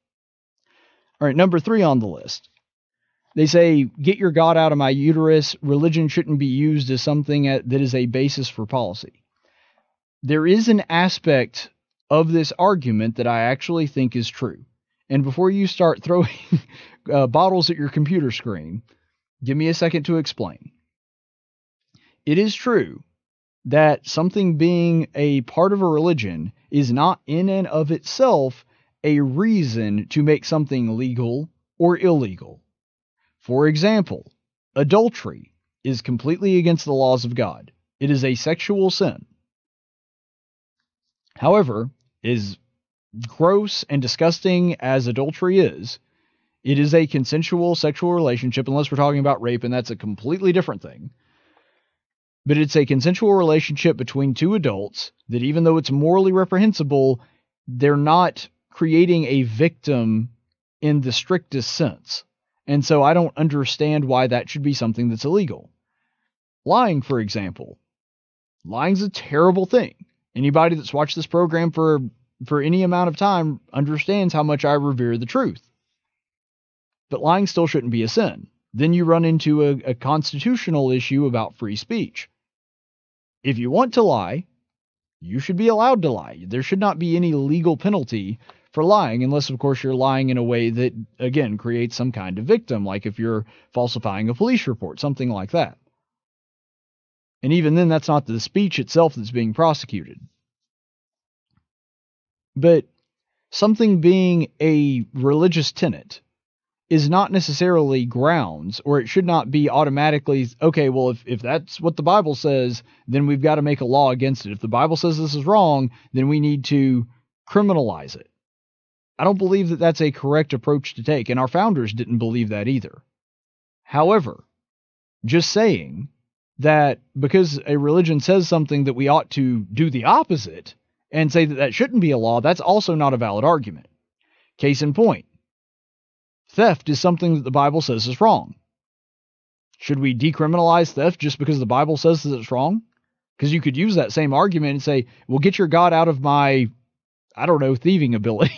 S4: All right, number three on the list They say, get your God out of my uterus. Religion shouldn't be used as something that is a basis for policy. There is an aspect of this argument that I actually think is true. And before you start throwing uh, bottles at your computer screen, give me a second to explain. It is true that something being a part of a religion is not in and of itself a reason to make something legal or illegal. For example, adultery is completely against the laws of God. It is a sexual sin. However, as gross and disgusting as adultery is, it is a consensual sexual relationship, unless we're talking about rape, and that's a completely different thing. But it's a consensual relationship between two adults that, even though it's morally reprehensible, they're not creating a victim in the strictest sense. And so I don't understand why that should be something that's illegal. Lying, for example. Lying's a terrible thing. Anybody that's watched this program for for any amount of time understands how much I revere the truth. But lying still shouldn't be a sin. Then you run into a, a constitutional issue about free speech. If you want to lie, you should be allowed to lie. There should not be any legal penalty for lying, unless, of course, you're lying in a way that, again, creates some kind of victim, like if you're falsifying a police report, something like that. And even then, that's not the speech itself that's being prosecuted. But something being a religious tenet is not necessarily grounds, or it should not be automatically, okay, well, if, if that's what the Bible says, then we've got to make a law against it. If the Bible says this is wrong, then we need to criminalize it. I don't believe that that's a correct approach to take, and our founders didn't believe that either. However, just saying that because a religion says something that we ought to do the opposite and say that that shouldn't be a law, that's also not a valid argument. Case in point theft is something that the Bible says is wrong. Should we decriminalize theft just because the Bible says that it's wrong? Because you could use that same argument and say, well, get your God out of my, I don't know, thieving ability.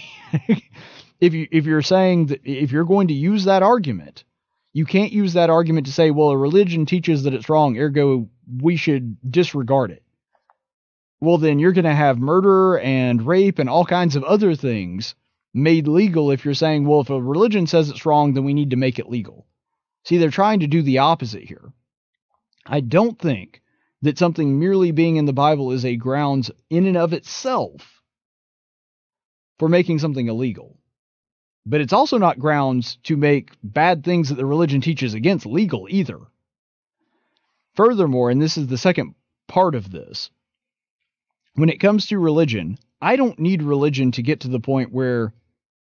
S4: if you if you're saying that if you're going to use that argument, you can't use that argument to say, well, a religion teaches that it's wrong, ergo we should disregard it. Well, then you're going to have murder and rape and all kinds of other things made legal if you're saying, well, if a religion says it's wrong, then we need to make it legal. See, they're trying to do the opposite here. I don't think that something merely being in the Bible is a grounds in and of itself for making something illegal. But it's also not grounds to make bad things that the religion teaches against legal either. Furthermore, and this is the second part of this, when it comes to religion, I don't need religion to get to the point where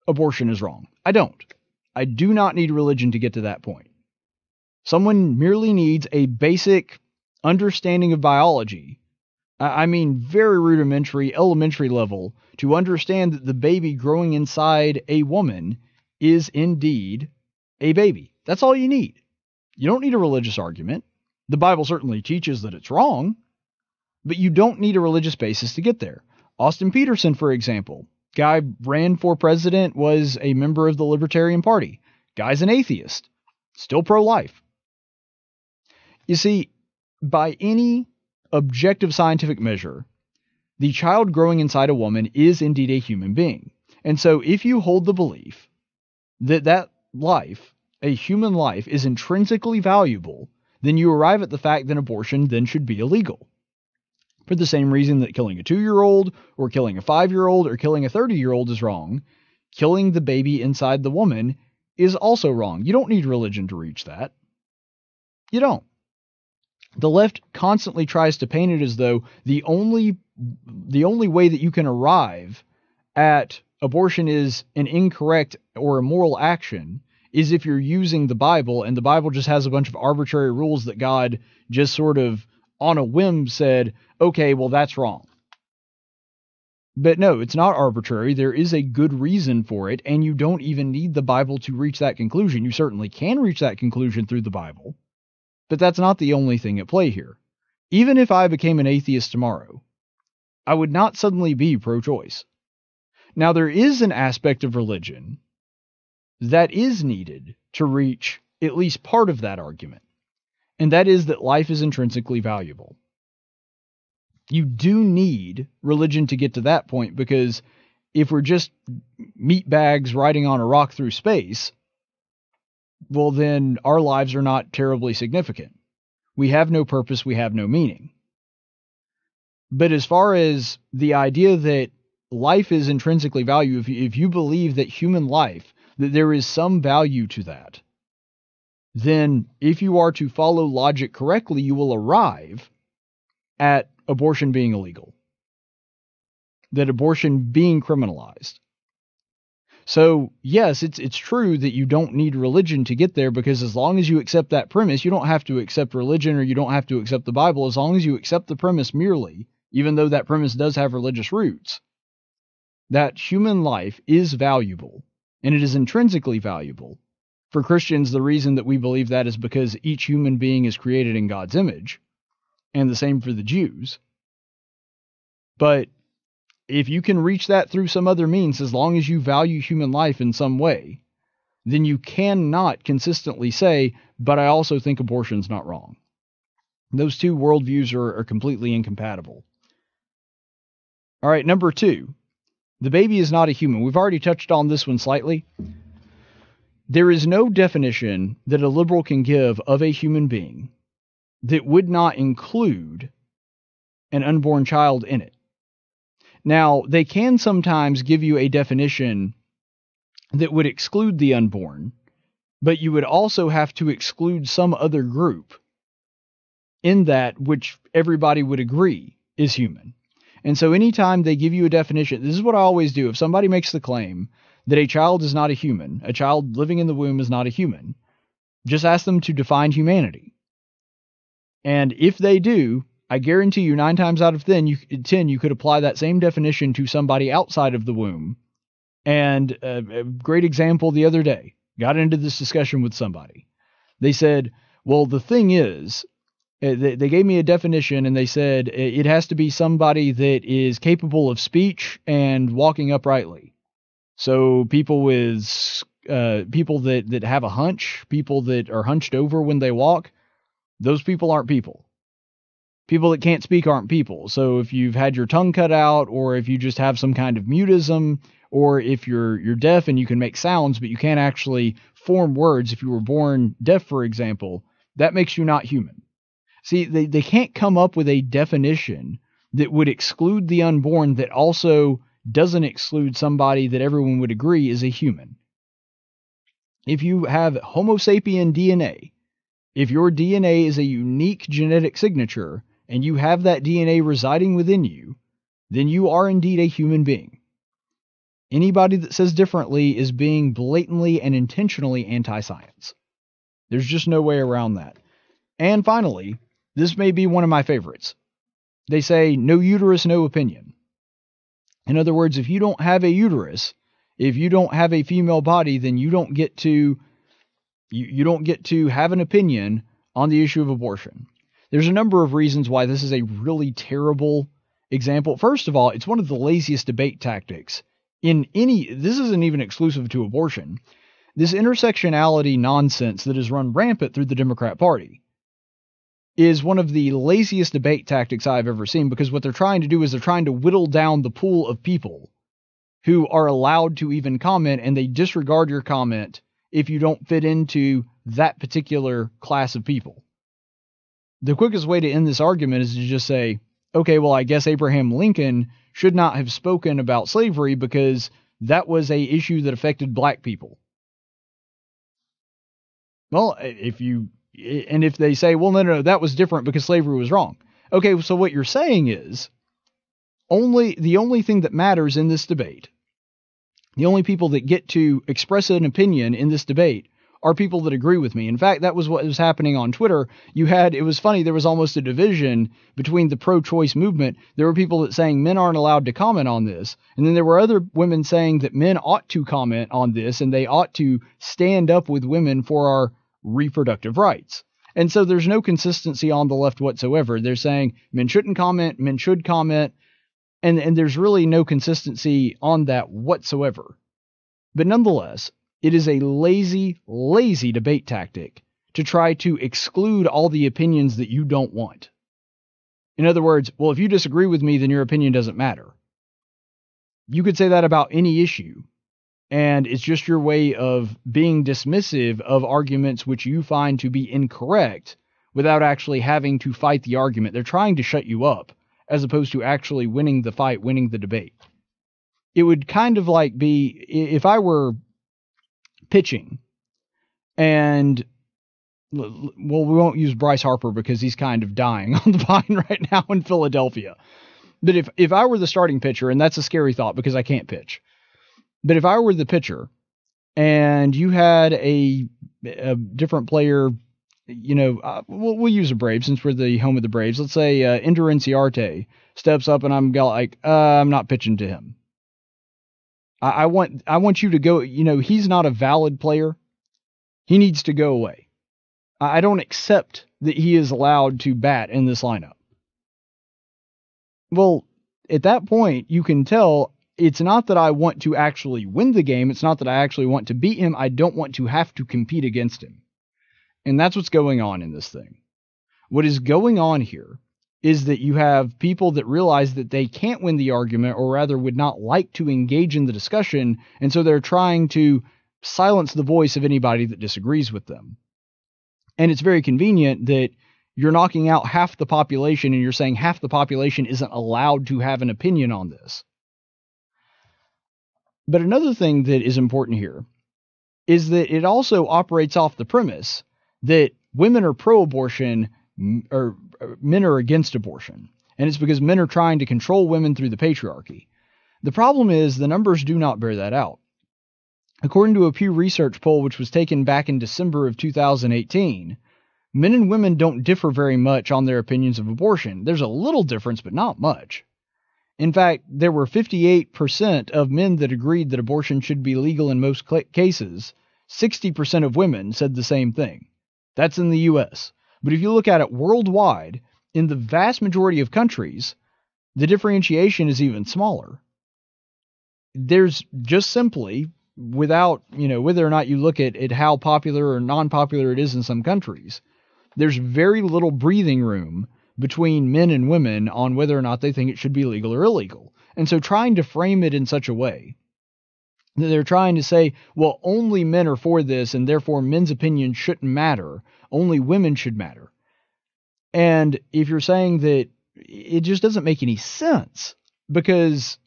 S4: abortion is wrong. I don't. I do not need religion to get to that point. Someone merely needs a basic understanding of biology I mean, very rudimentary, elementary level, to understand that the baby growing inside a woman is indeed a baby. That's all you need. You don't need a religious argument. The Bible certainly teaches that it's wrong, but you don't need a religious basis to get there. Austin Petersen, for example, guy ran for president, was a member of the Libertarian Party. Guy's an atheist, still pro life. You see, by any objective scientific measure, the child growing inside a woman is indeed a human being. And so if you hold the belief that that life, a human life, is intrinsically valuable, then you arrive at the fact that abortion then should be illegal. For the same reason that killing a two year old, or killing a five year old, or killing a 30 year old is wrong, killing the baby inside the woman is also wrong. You don't need religion to reach that. You don't. The left constantly tries to paint it as though the only the only way that you can arrive at abortion is an incorrect or immoral action is if you're using the Bible and the Bible just has a bunch of arbitrary rules that God just sort of on a whim said, okay, well, that's wrong. But no, it's not arbitrary. There is a good reason for it, and you don't even need the Bible to reach that conclusion. You certainly can reach that conclusion through the Bible. But that's not the only thing at play here. Even if I became an atheist tomorrow, I would not suddenly be pro choice. Now, there is an aspect of religion that is needed to reach at least part of that argument, and that is that life is intrinsically valuable. You do need religion to get to that point because if we're just meat bags riding on a rock through space, well, then our lives are not terribly significant. We have no purpose, we have no meaning. But as far as the idea that life is intrinsically valuable, if, if you believe that human life, that there is some value to that, then if you are to follow logic correctly, you will arrive at abortion being illegal, that abortion being criminalized. So, yes, it's it's true that you don't need religion to get there because as long as you accept that premise, you don't have to accept religion or you don't have to accept the Bible as long as you accept the premise merely, even though that premise does have religious roots. That human life is valuable and it is intrinsically valuable. For Christians, the reason that we believe that is because each human being is created in God's image, and the same for the Jews. But if you can reach that through some other means, as long as you value human life in some way, then you cannot consistently say, but I also think abortion's not wrong. Those two worldviews are, are completely incompatible. All right, number two, the baby is not a human. We've already touched on this one slightly. There is no definition that a liberal can give of a human being that would not include an unborn child in it. Now, they can sometimes give you a definition that would exclude the unborn, but you would also have to exclude some other group in that which everybody would agree is human. And so, anytime they give you a definition, this is what I always do. If somebody makes the claim that a child is not a human, a child living in the womb is not a human, just ask them to define humanity. And if they do, I guarantee you, nine times out of ten, you, ten, you could apply that same definition to somebody outside of the womb. And uh, a great example the other day, got into this discussion with somebody. They said, well, the thing is, uh, they, they gave me a definition and they said it has to be somebody that is capable of speech and walking uprightly. So people with uh, people that that have a hunch, people that are hunched over when they walk, those people aren't people people that can't speak aren't people. So if you've had your tongue cut out, or if you just have some kind of mutism, or if you're you're deaf and you can make sounds but you can't actually form words, if you were born deaf, for example, that makes you not human. See, they, they can't come up with a definition that would exclude the unborn that also doesn't exclude somebody that everyone would agree is a human. If you have Homo sapien DNA, if your DNA is a unique genetic signature, and you have that DNA residing within you, then you are indeed a human being. Anybody that says differently is being blatantly and intentionally anti science. There's just no way around that. And finally, this may be one of my favorites. They say, no uterus, no opinion. In other words, if you don't have a uterus, if you don't have a female body, then you don't get to you, you don't get to have an opinion on the issue of abortion. There's a number of reasons why this is a really terrible example. First of all, it's one of the laziest debate tactics in any, this isn't even exclusive to abortion. This intersectionality nonsense that is run rampant through the Democrat Party is one of the laziest debate tactics I've ever seen because what they're trying to do is they're trying to whittle down the pool of people who are allowed to even comment and they disregard your comment if you don't fit into that particular class of people the quickest way to end this argument is to just say, okay, well, I guess Abraham Lincoln should not have spoken about slavery because that was a issue that affected black people. Well, if you and if they say, well, no, no, no, that was different because slavery was wrong. Okay, so what you're saying is only the only thing that matters in this debate, the only people that get to express an opinion in this debate are people that agree with me. In fact, that was what was happening on Twitter. You had, it was funny, there was almost a division between the pro choice movement. There were people that saying men aren't allowed to comment on this. And then there were other women saying that men ought to comment on this and they ought to stand up with women for our reproductive rights. And so there's no consistency on the left whatsoever. They're saying men shouldn't comment, men should comment. And, and there's really no consistency on that whatsoever. But nonetheless, It is a lazy, lazy debate tactic to try to exclude all the opinions that you don't want. In other words, well, if you disagree with me, then your opinion doesn't matter. You could say that about any issue, and it's just your way of being dismissive of arguments which you find to be incorrect without actually having to fight the argument. They're trying to shut you up as opposed to actually winning the fight, winning the debate. It would kind of like be if I were pitching and well, we won't use Bryce Harper because he's kind of dying on the vine right now in Philadelphia. But if if I were the starting pitcher, and that's a scary thought because I can't pitch, but if I were the pitcher and you had a, a different player, you know, uh, we'll, we'll, use a Brave since we're the home of the Braves. Let's say uh, Ender Inciarte steps up and I'm like, uh, I'm not pitching to him. I, I want I want you to go. You know, he's not a valid player. He needs to go away. I don't accept that he is allowed to bat in this lineup. Well, at that point, you can tell it's not that I want to actually win the game. It's not that I actually want to beat him. I don't want to have to compete against him. And that's what's going on in this thing. What is going on here is that you have people that realize that they can't win the argument, or rather would not like to engage in the discussion. And so they're trying to silence the voice of anybody that disagrees with them. And it's very convenient that you're knocking out half the population and you're saying half the population isn't allowed to have an opinion on this. But another thing that is important here is that it also operates off the premise that women are pro abortion or men are against abortion. And it's because men are trying to control women through the patriarchy. The problem is the numbers do not bear that out. According to a Pew Research poll, which was taken back in December of 2018, men and women don't differ very much on their opinions of abortion. There's a little difference, but not much. In fact, there were 58% of men that agreed that abortion should be legal in most cases. 60% of women said the same thing. That's in the US. But if you look at it worldwide, in the vast majority of countries, the differentiation is even smaller. There's just simply, without, you know, whether or not you look at, how popular or non popular it is in some countries, there's very little breathing room between men and women on whether or not they think it should be legal or illegal. And so trying to frame it in such a way that they're trying to say, well, only men are for this, and therefore men's opinions shouldn't matter, only women should matter. And if you're saying that it just doesn't make any sense because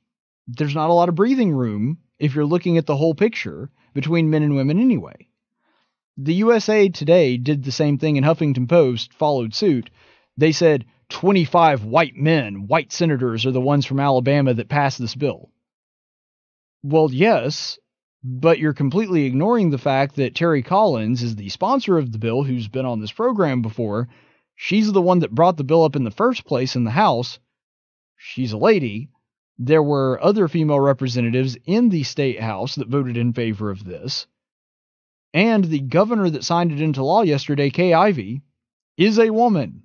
S4: there's not a lot of breathing room if you're looking at the whole picture between men and women anyway. The USA Today did the same thing, and Huffington Post followed suit. They said 25 white men, white senators, are the ones from Alabama that passed this bill. Well, yes, but you're completely ignoring the fact that Terri Collins is the sponsor of the bill, who's been on this program before. She's the one that brought the bill up in the first place in the House. She's a lady. There were other female representatives in the state house that voted in favor of this. And the governor that signed it into law yesterday, Kay Ivey, is a woman.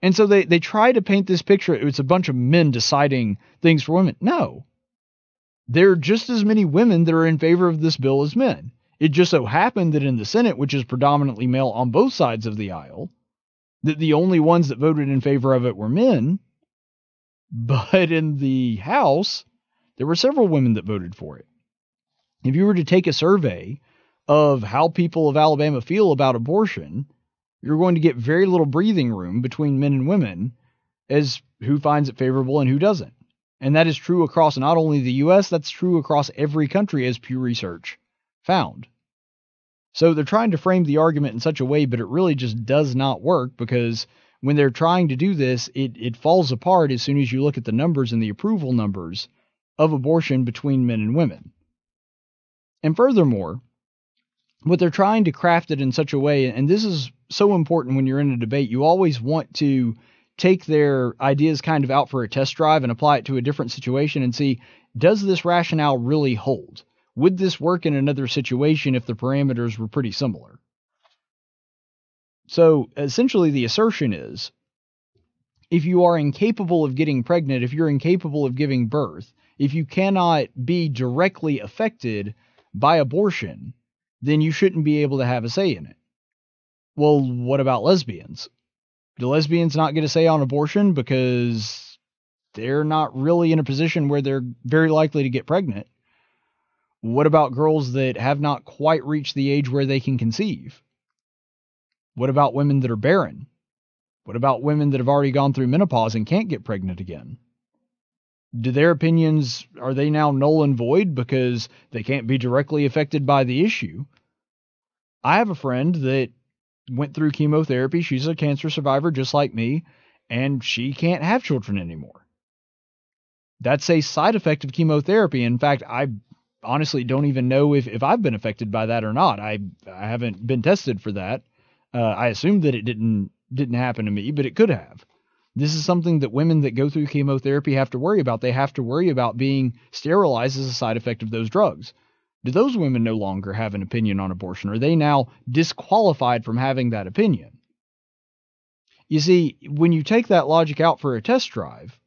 S4: And so they, they try to paint this picture. It's a bunch of men deciding things for women. No. There are just as many women that are in favor of this bill as men. It just so happened that in the Senate, which is predominantly male on both sides of the aisle, that the only ones that voted in favor of it were men. But in the House, there were several women that voted for it. If you were to take a survey of how people of Alabama feel about abortion, you're going to get very little breathing room between men and women as who finds it favorable and who doesn't. And that is true across not only the US, that's true across every country, as Pew Research found. So they're trying to frame the argument in such a way, but it really just does not work because when they're trying to do this, it, it falls apart as soon as you look at the numbers and the approval numbers of abortion between men and women. And furthermore, what they're trying to craft it in such a way, and this is so important when you're in a debate, you always want to take their ideas kind of out for a test drive and apply it to a different situation and see does this rationale really hold? Would this work in another situation if the parameters were pretty similar? So essentially, the assertion is if you are incapable of getting pregnant, if you're incapable of giving birth, if you cannot be directly affected by abortion, then you shouldn't be able to have a say in it. Well, what about lesbians? Do lesbians not get a say on abortion because they're not really in a position where they're very likely to get pregnant? What about girls that have not quite reached the age where they can conceive? What about women that are barren? What about women that have already gone through menopause and can't get pregnant again? Do their opinions are they now null and void because they can't be directly affected by the issue? I have a friend that went through chemotherapy. She's a cancer survivor just like me, and she can't have children anymore. That's a side effect of chemotherapy. In fact, I honestly don't even know if, if I've been affected by that or not. I I haven't been tested for that. Uh, I assume that it didn't didn't happen to me, but it could have. This is something that women that go through chemotherapy have to worry about. They have to worry about being sterilized as a side effect of those drugs. Do those women no longer have an opinion on abortion? Are they now disqualified from having that opinion? You see, when you take that logic out for a test drive,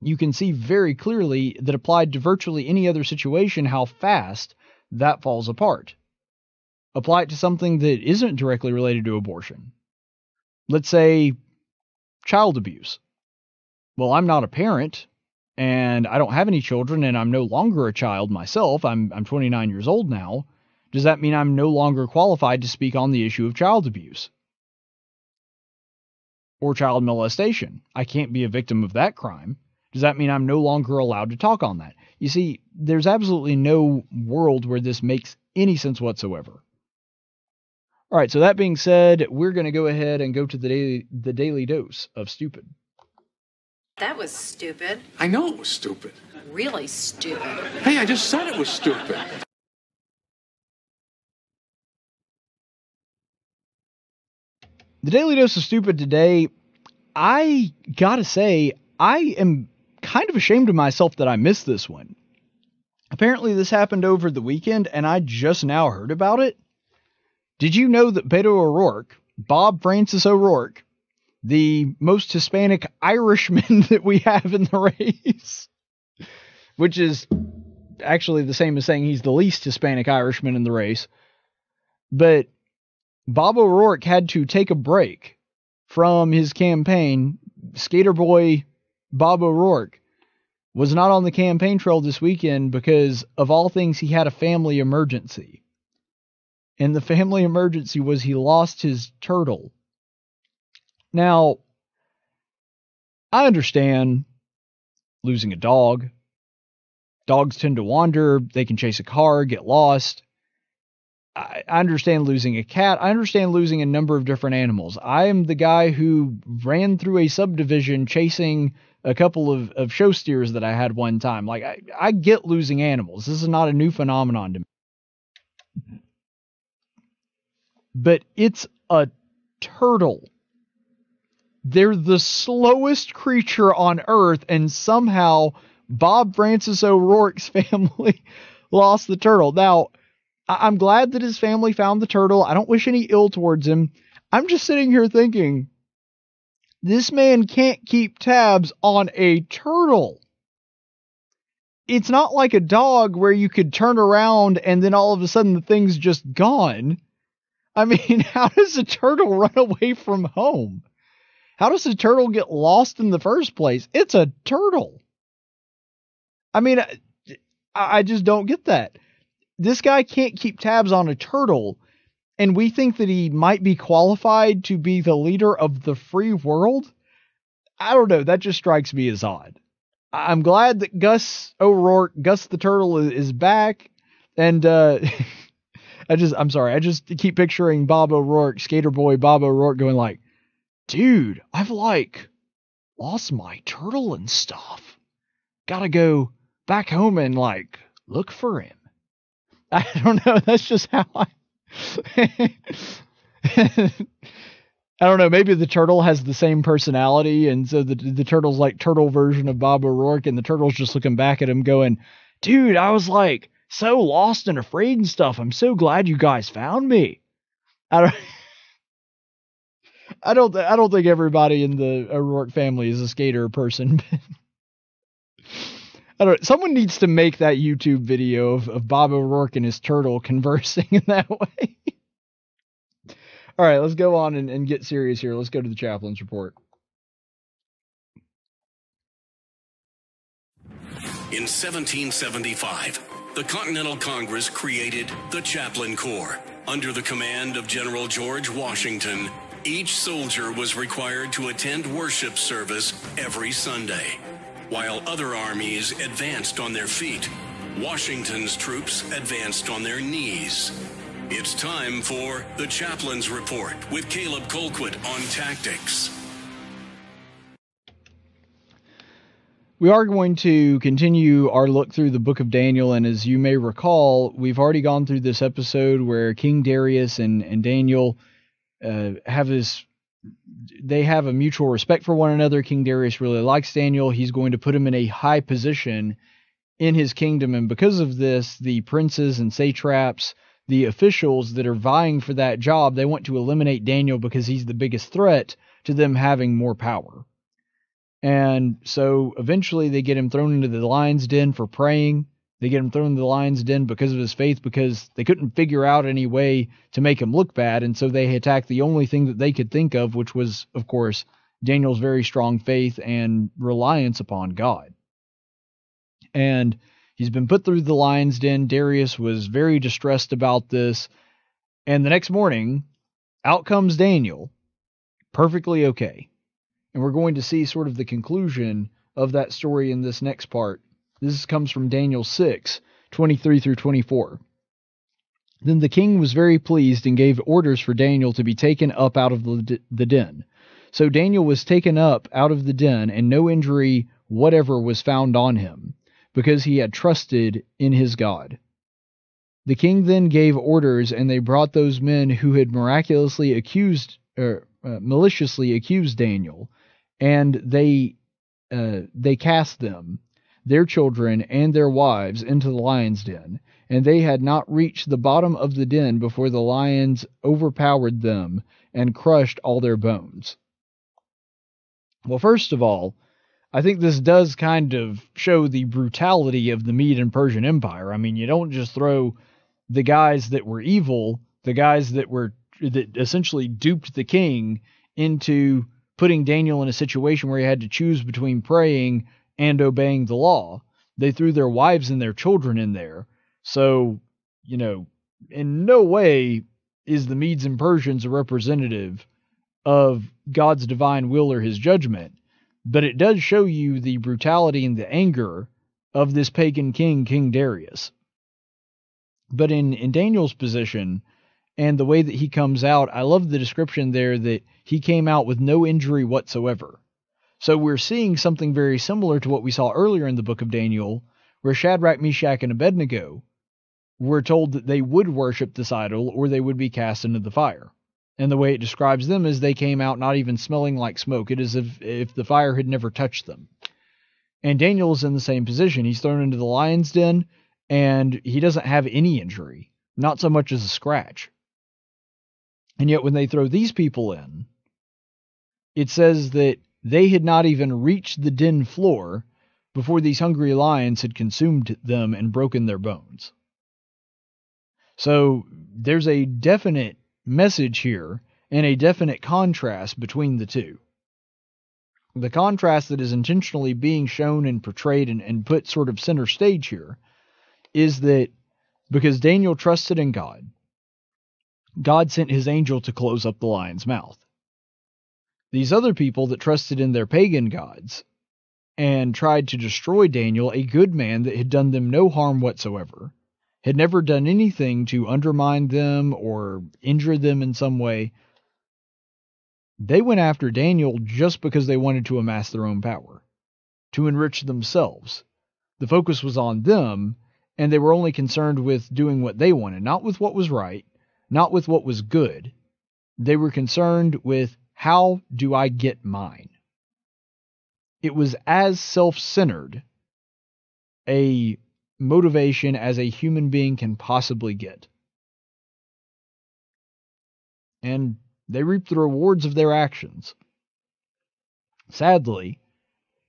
S4: you can see very clearly that applied to virtually any other situation how fast that falls apart. Apply it to something that isn't directly related to abortion. Let's say child abuse. Well, I'm not a parent and I don't have any children and I'm no longer a child myself. I'm I'm 29 years old now. Does that mean I'm no longer qualified to speak on the issue of child abuse? Or child molestation? I can't be a victim of that crime. Does that mean I'm no longer allowed to talk on that? You see, there's absolutely no world where this makes any sense whatsoever. All right, so that being said, we're going to go ahead and go to the daily the daily dose of stupid.
S9: That was stupid.
S10: I know it was stupid.
S9: Really stupid.
S10: Hey, I just said it was stupid.
S4: The daily dose of stupid today, I got to say, I am kind of ashamed of myself that I missed this one. Apparently, this happened over the weekend, and I just now heard about it. Did you know that Beto O'Rourke, Bob Francis O'Rourke, the most Hispanic Irishman that we have in the race, which is actually the same as saying he's the least Hispanic Irishman in the race, but Bob O'Rourke had to take a break from his campaign. Skater boy Bob O'Rourke was not on the campaign trail this weekend because, of all things, he had a family emergency. And the family emergency was he lost his turtle. Now, I understand losing a dog. Dogs tend to wander, they can chase a car, get lost. I understand losing a cat. I understand losing a number of different animals. I am the guy who ran through a subdivision chasing a couple of, of show steers that I had one time. Like, I, I get losing animals. This is not a new phenomenon to me. But it's a turtle. They're the slowest creature on earth, and somehow Bob Francis O'Rourke's family lost the turtle. Now, I'm glad that his family found the turtle. I don't wish any ill towards him. I'm just sitting here thinking, this man can't keep tabs on a turtle. It's not like a dog where you could turn around and then all of a sudden the thing's just gone. I mean, how does a turtle run away from home? How does a turtle get lost in the first place? It's a turtle. I mean, I, I just don't get that. This guy can't keep tabs on a turtle, and we think that he might be qualified to be the leader of the free world. I don't know. That just strikes me as odd. I'm glad that Gus O'Rourke, Gus the Turtle, is, back, and uh, I just, I'm sorry, I just keep picturing Bob O'Rourke, Skater Boy Bob O'Rourke, going like, "Dude, I've like lost my turtle and stuff. Gotta go back home and like look for him." I don't know. That's just how I. I don't know. Maybe the turtle has the same personality, and so the the turtle's like turtle version of Bob O'Rourke, and the turtle's just looking back at him, going, "Dude, I was like so lost and afraid and stuff. I'm so glad you guys found me." I don't. I don't. I don't think everybody in the O'Rourke family is a skater person. I don't. Someone needs to make that YouTube video of, of Bob O'Rourke and his turtle conversing in that way. All right, let's go on and, and get serious here. Let's go to the chaplain's report.
S11: In 1775, the Continental Congress created the Chaplain Corps. Under the command of General George Washington, each soldier was required to attend worship service every Sunday. While other armies advanced on their feet, Washington's troops advanced on their knees. It's time for the Chaplain's Report with Caleb Colquitt on tactics.
S4: We are going to continue our look through the book of Daniel, and as you may recall, we've already gone through this episode where King Darius and, and Daniel uh, have this. They have a mutual respect for one another. King Darius really likes Daniel. He's going to put him in a high position in his kingdom, and because of this, the princes and satraps, the officials that are vying for that job, they want to eliminate Daniel because he's the biggest threat to them having more power. And so eventually they get him thrown into the lion's den for praying. They get him thrown into the lion's den because of his faith, because they couldn't figure out any way to make him look bad. And so they attacked the only thing that they could think of, which was, of course, Daniel's very strong faith and reliance upon God. And he's been put through the lion's den. Darius was very distressed about this. And the next morning, out comes Daniel, perfectly okay. And we're going to see sort of the conclusion of that story in this next part. This comes from Daniel 6, 23 through 24. Then the king was very pleased and gave orders for Daniel to be taken up out of the, the den. So Daniel was taken up out of the den, and no injury whatever was found on him, because he had trusted in his God. The king then gave orders, and they brought those men who had miraculously accused, er, uh, maliciously accused Daniel, and they uh, they cast them, their children and their wives, into the lions' den. And they had not reached the bottom of the den before the lions overpowered them and crushed all their bones. Well, first of all, I think this does kind of show the brutality of the Mede and Persian Empire. I mean, you don't just throw the guys that were evil, the guys that were that essentially duped the king into putting Daniel in a situation where he had to choose between praying and obeying the law. They threw their wives and their children in there. So, you know, in no way is the Medes and Persians a representative of God's divine will or his judgment, but it does show you the brutality and the anger of this pagan king, King Darius. But in, in Daniel's position and the way that he comes out, I love the description there that he came out with no injury whatsoever. So we're seeing something very similar to what we saw earlier in the book of Daniel, where Shadrach, Meshach, and Abednego were told that they would worship this idol or they would be cast into the fire. And the way it describes them is they came out not even smelling like smoke. It is as if, if the fire had never touched them. And Daniel is in the same position. He's thrown into the lion's den and he doesn't have any injury, not so much as a scratch. And yet, when they throw these people in, it says that they had not even reached the den floor before these hungry lions had consumed them and broken their bones. So there's a definite message here and a definite contrast between the two. The contrast that is intentionally being shown and portrayed and, and put sort of center stage here is that because Daniel trusted in God, God sent his angel to close up the lion's mouth. These other people that trusted in their pagan gods and tried to destroy Daniel, a good man that had done them no harm whatsoever, had never done anything to undermine them or injure them in some way. They went after Daniel just because they wanted to amass their own power, to enrich themselves. The focus was on them, and they were only concerned with doing what they wanted, not with what was right, not with what was good. They were concerned with how do I get mine? It was as self centered a motivation as a human being can possibly get. And they reap the rewards of their actions. Sadly,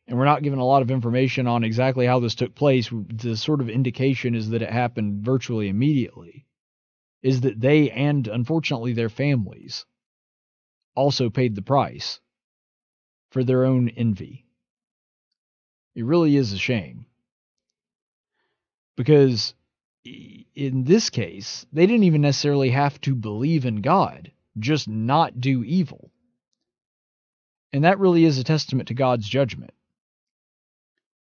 S4: and we're not given a lot of information on exactly how this took place. The sort of indication is that it happened virtually immediately, is that they and unfortunately their families also paid the price for their own envy. It really is a shame. Because in this case, they didn't even necessarily have to believe in God, just not do evil. And that really is a testament to God's judgment.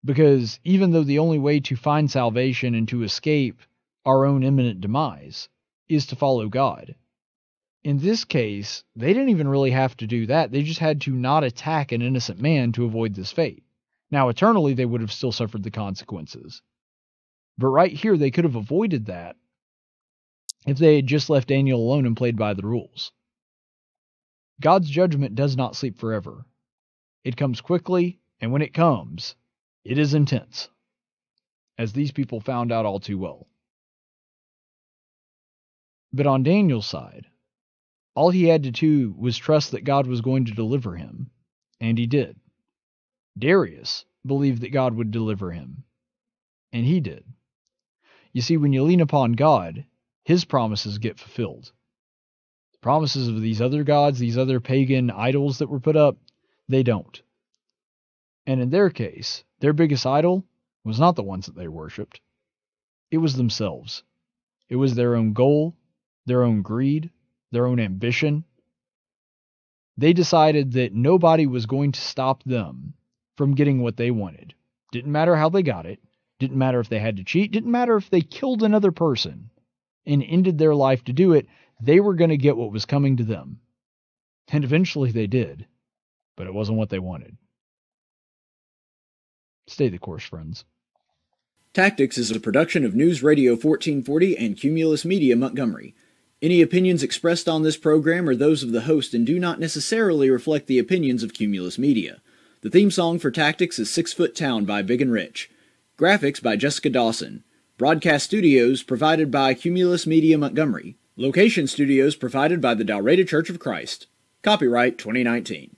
S4: Because even though the only way to find salvation and to escape our own imminent demise is to follow God, in this case, they didn't even really have to do that. They just had to not attack an innocent man to avoid this fate. Now, eternally, they would have still suffered the consequences. But right here, they could have avoided that if they had just left Daniel alone and played by the rules. God's judgment does not sleep forever. It comes quickly, and when it comes, it is intense, as these people found out all too well. But on Daniel's side, all he had to do was trust that God was going to deliver him, and he did. Darius believed that God would deliver him, and he did. You see, when you lean upon God, his promises get fulfilled. The promises of these other gods, these other pagan idols that were put up, they don't. And in their case, their biggest idol was not the ones that they worshiped. It was themselves. It was their own goal, their own greed, their own ambition. They decided that nobody was going to stop them from getting what they wanted. Didn't matter how they got it, didn't matter if they had to cheat, didn't matter if they killed another person and ended their life to do it, they were going to get what was coming to them. And eventually they did, but it wasn't what they wanted. Stay the course, friends.
S8: Tactics is a production of News Radio 1440 and Cumulus Media Montgomery. Any opinions expressed on this program are those of the host and do not necessarily reflect the opinions of Cumulus Media. The theme song for Tactics is Six Foot Town by Big and Rich. Graphics by Jessica Dawson. Broadcast studios provided by Cumulus Media Montgomery. Location studios provided by the Dalraida Church of Christ. Copyright 2019.